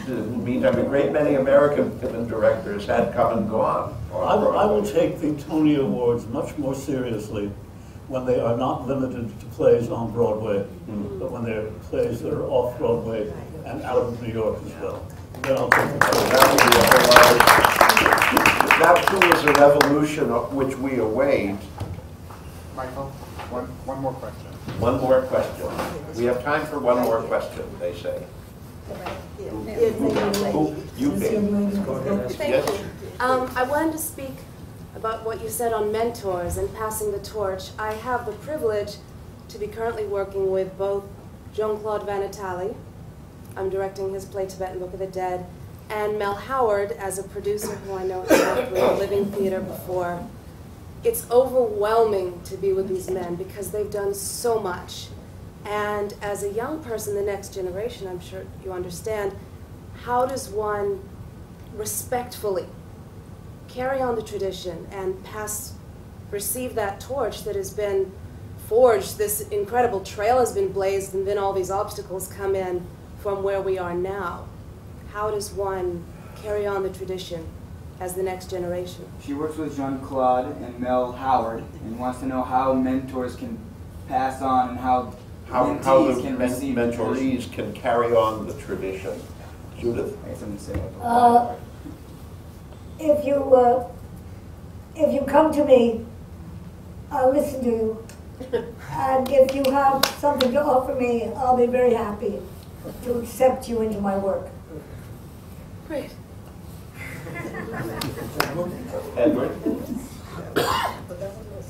Meantime, a great many American women directors had come and gone. I will, I will take the Tony Awards much more seriously when they are not limited to plays on Broadway, mm-hmm. but when they're plays that are off Broadway and out of New York as well. Then I'll take the So That would be a whole lot of- that too is a revolution of which we await. Michael, one, one more question. One more question. We have time for one more question, they say. Who- You This young pick. lady's got- Thank Yes. you. Um, I wanted to speak about what you said on mentors and passing the torch. I have the privilege to be currently working with both Jean-Claude Van Itallie, I'm directing his play Tibetan Book of the Dead, and Mel Howard as a producer who I know has worked with Living Theater before. It's overwhelming to be with these men because they've done so much. And as a young person, the next generation, I'm sure you understand, how does one respectfully carry on the tradition and pass, receive that torch that has been forged, this incredible trail has been blazed, and then all these obstacles come in from where we are now. How does one carry on the tradition as the next generation? She works with Jean Claude and Mel Howard and wants to know how mentors can pass on and how How, how mentees the can men- receive the tradition. mentorees can carry on the tradition. Judith? I guess I'm gonna say about the Uh, if you, uh, if you come to me, I'll listen to you. And if you have something to offer me, I'll be very happy to accept you into my work. Great. Edward?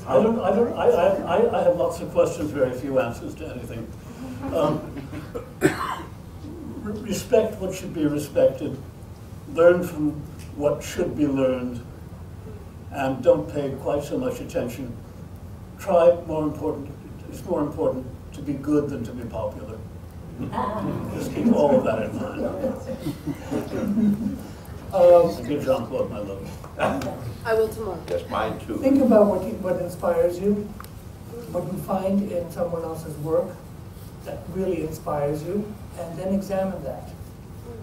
I don't, I don't, I, I, I- have lots of questions, very few answers to anything. Um, Respect what should be respected, learn from what should be learned, and don't pay quite so much attention. Try, more important, it's more important to be good than to be popular. Just keep all of that in mind. Um, And give Jean-Claude my love. I will tomorrow. Yes, mine too. Think about what, you- what inspires you, what you find in someone else's work that really inspires you, and then examine that.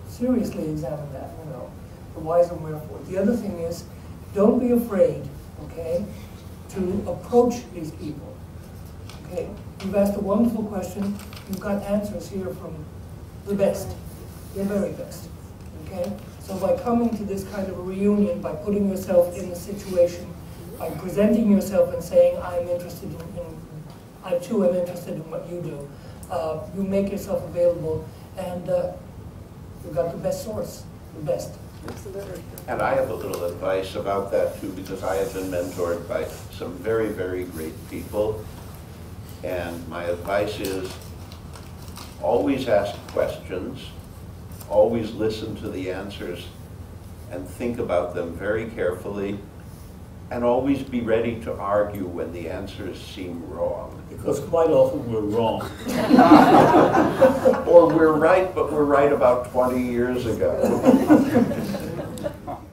Seriously examine that, you know, the whys and wherefores. The other thing is, don't be afraid, okay, to approach these people. Okay, you've asked a wonderful question, you've got answers here from the best, the very best, okay? So by coming to this kind of a reunion, by putting yourself in the situation, by presenting yourself and saying, I'm interested in, in I too am interested in what you do, uh, you make yourself available, and uh, you've got the best source, the best. Absolutely. And I have a little advice about that too, because I have been mentored by some very, very great people. And my advice is, always ask questions, always listen to the answers, and think about them very carefully, and always be ready to argue when the answers seem wrong. Because quite often we're wrong. Or we're right, but we're right about 20 years ago.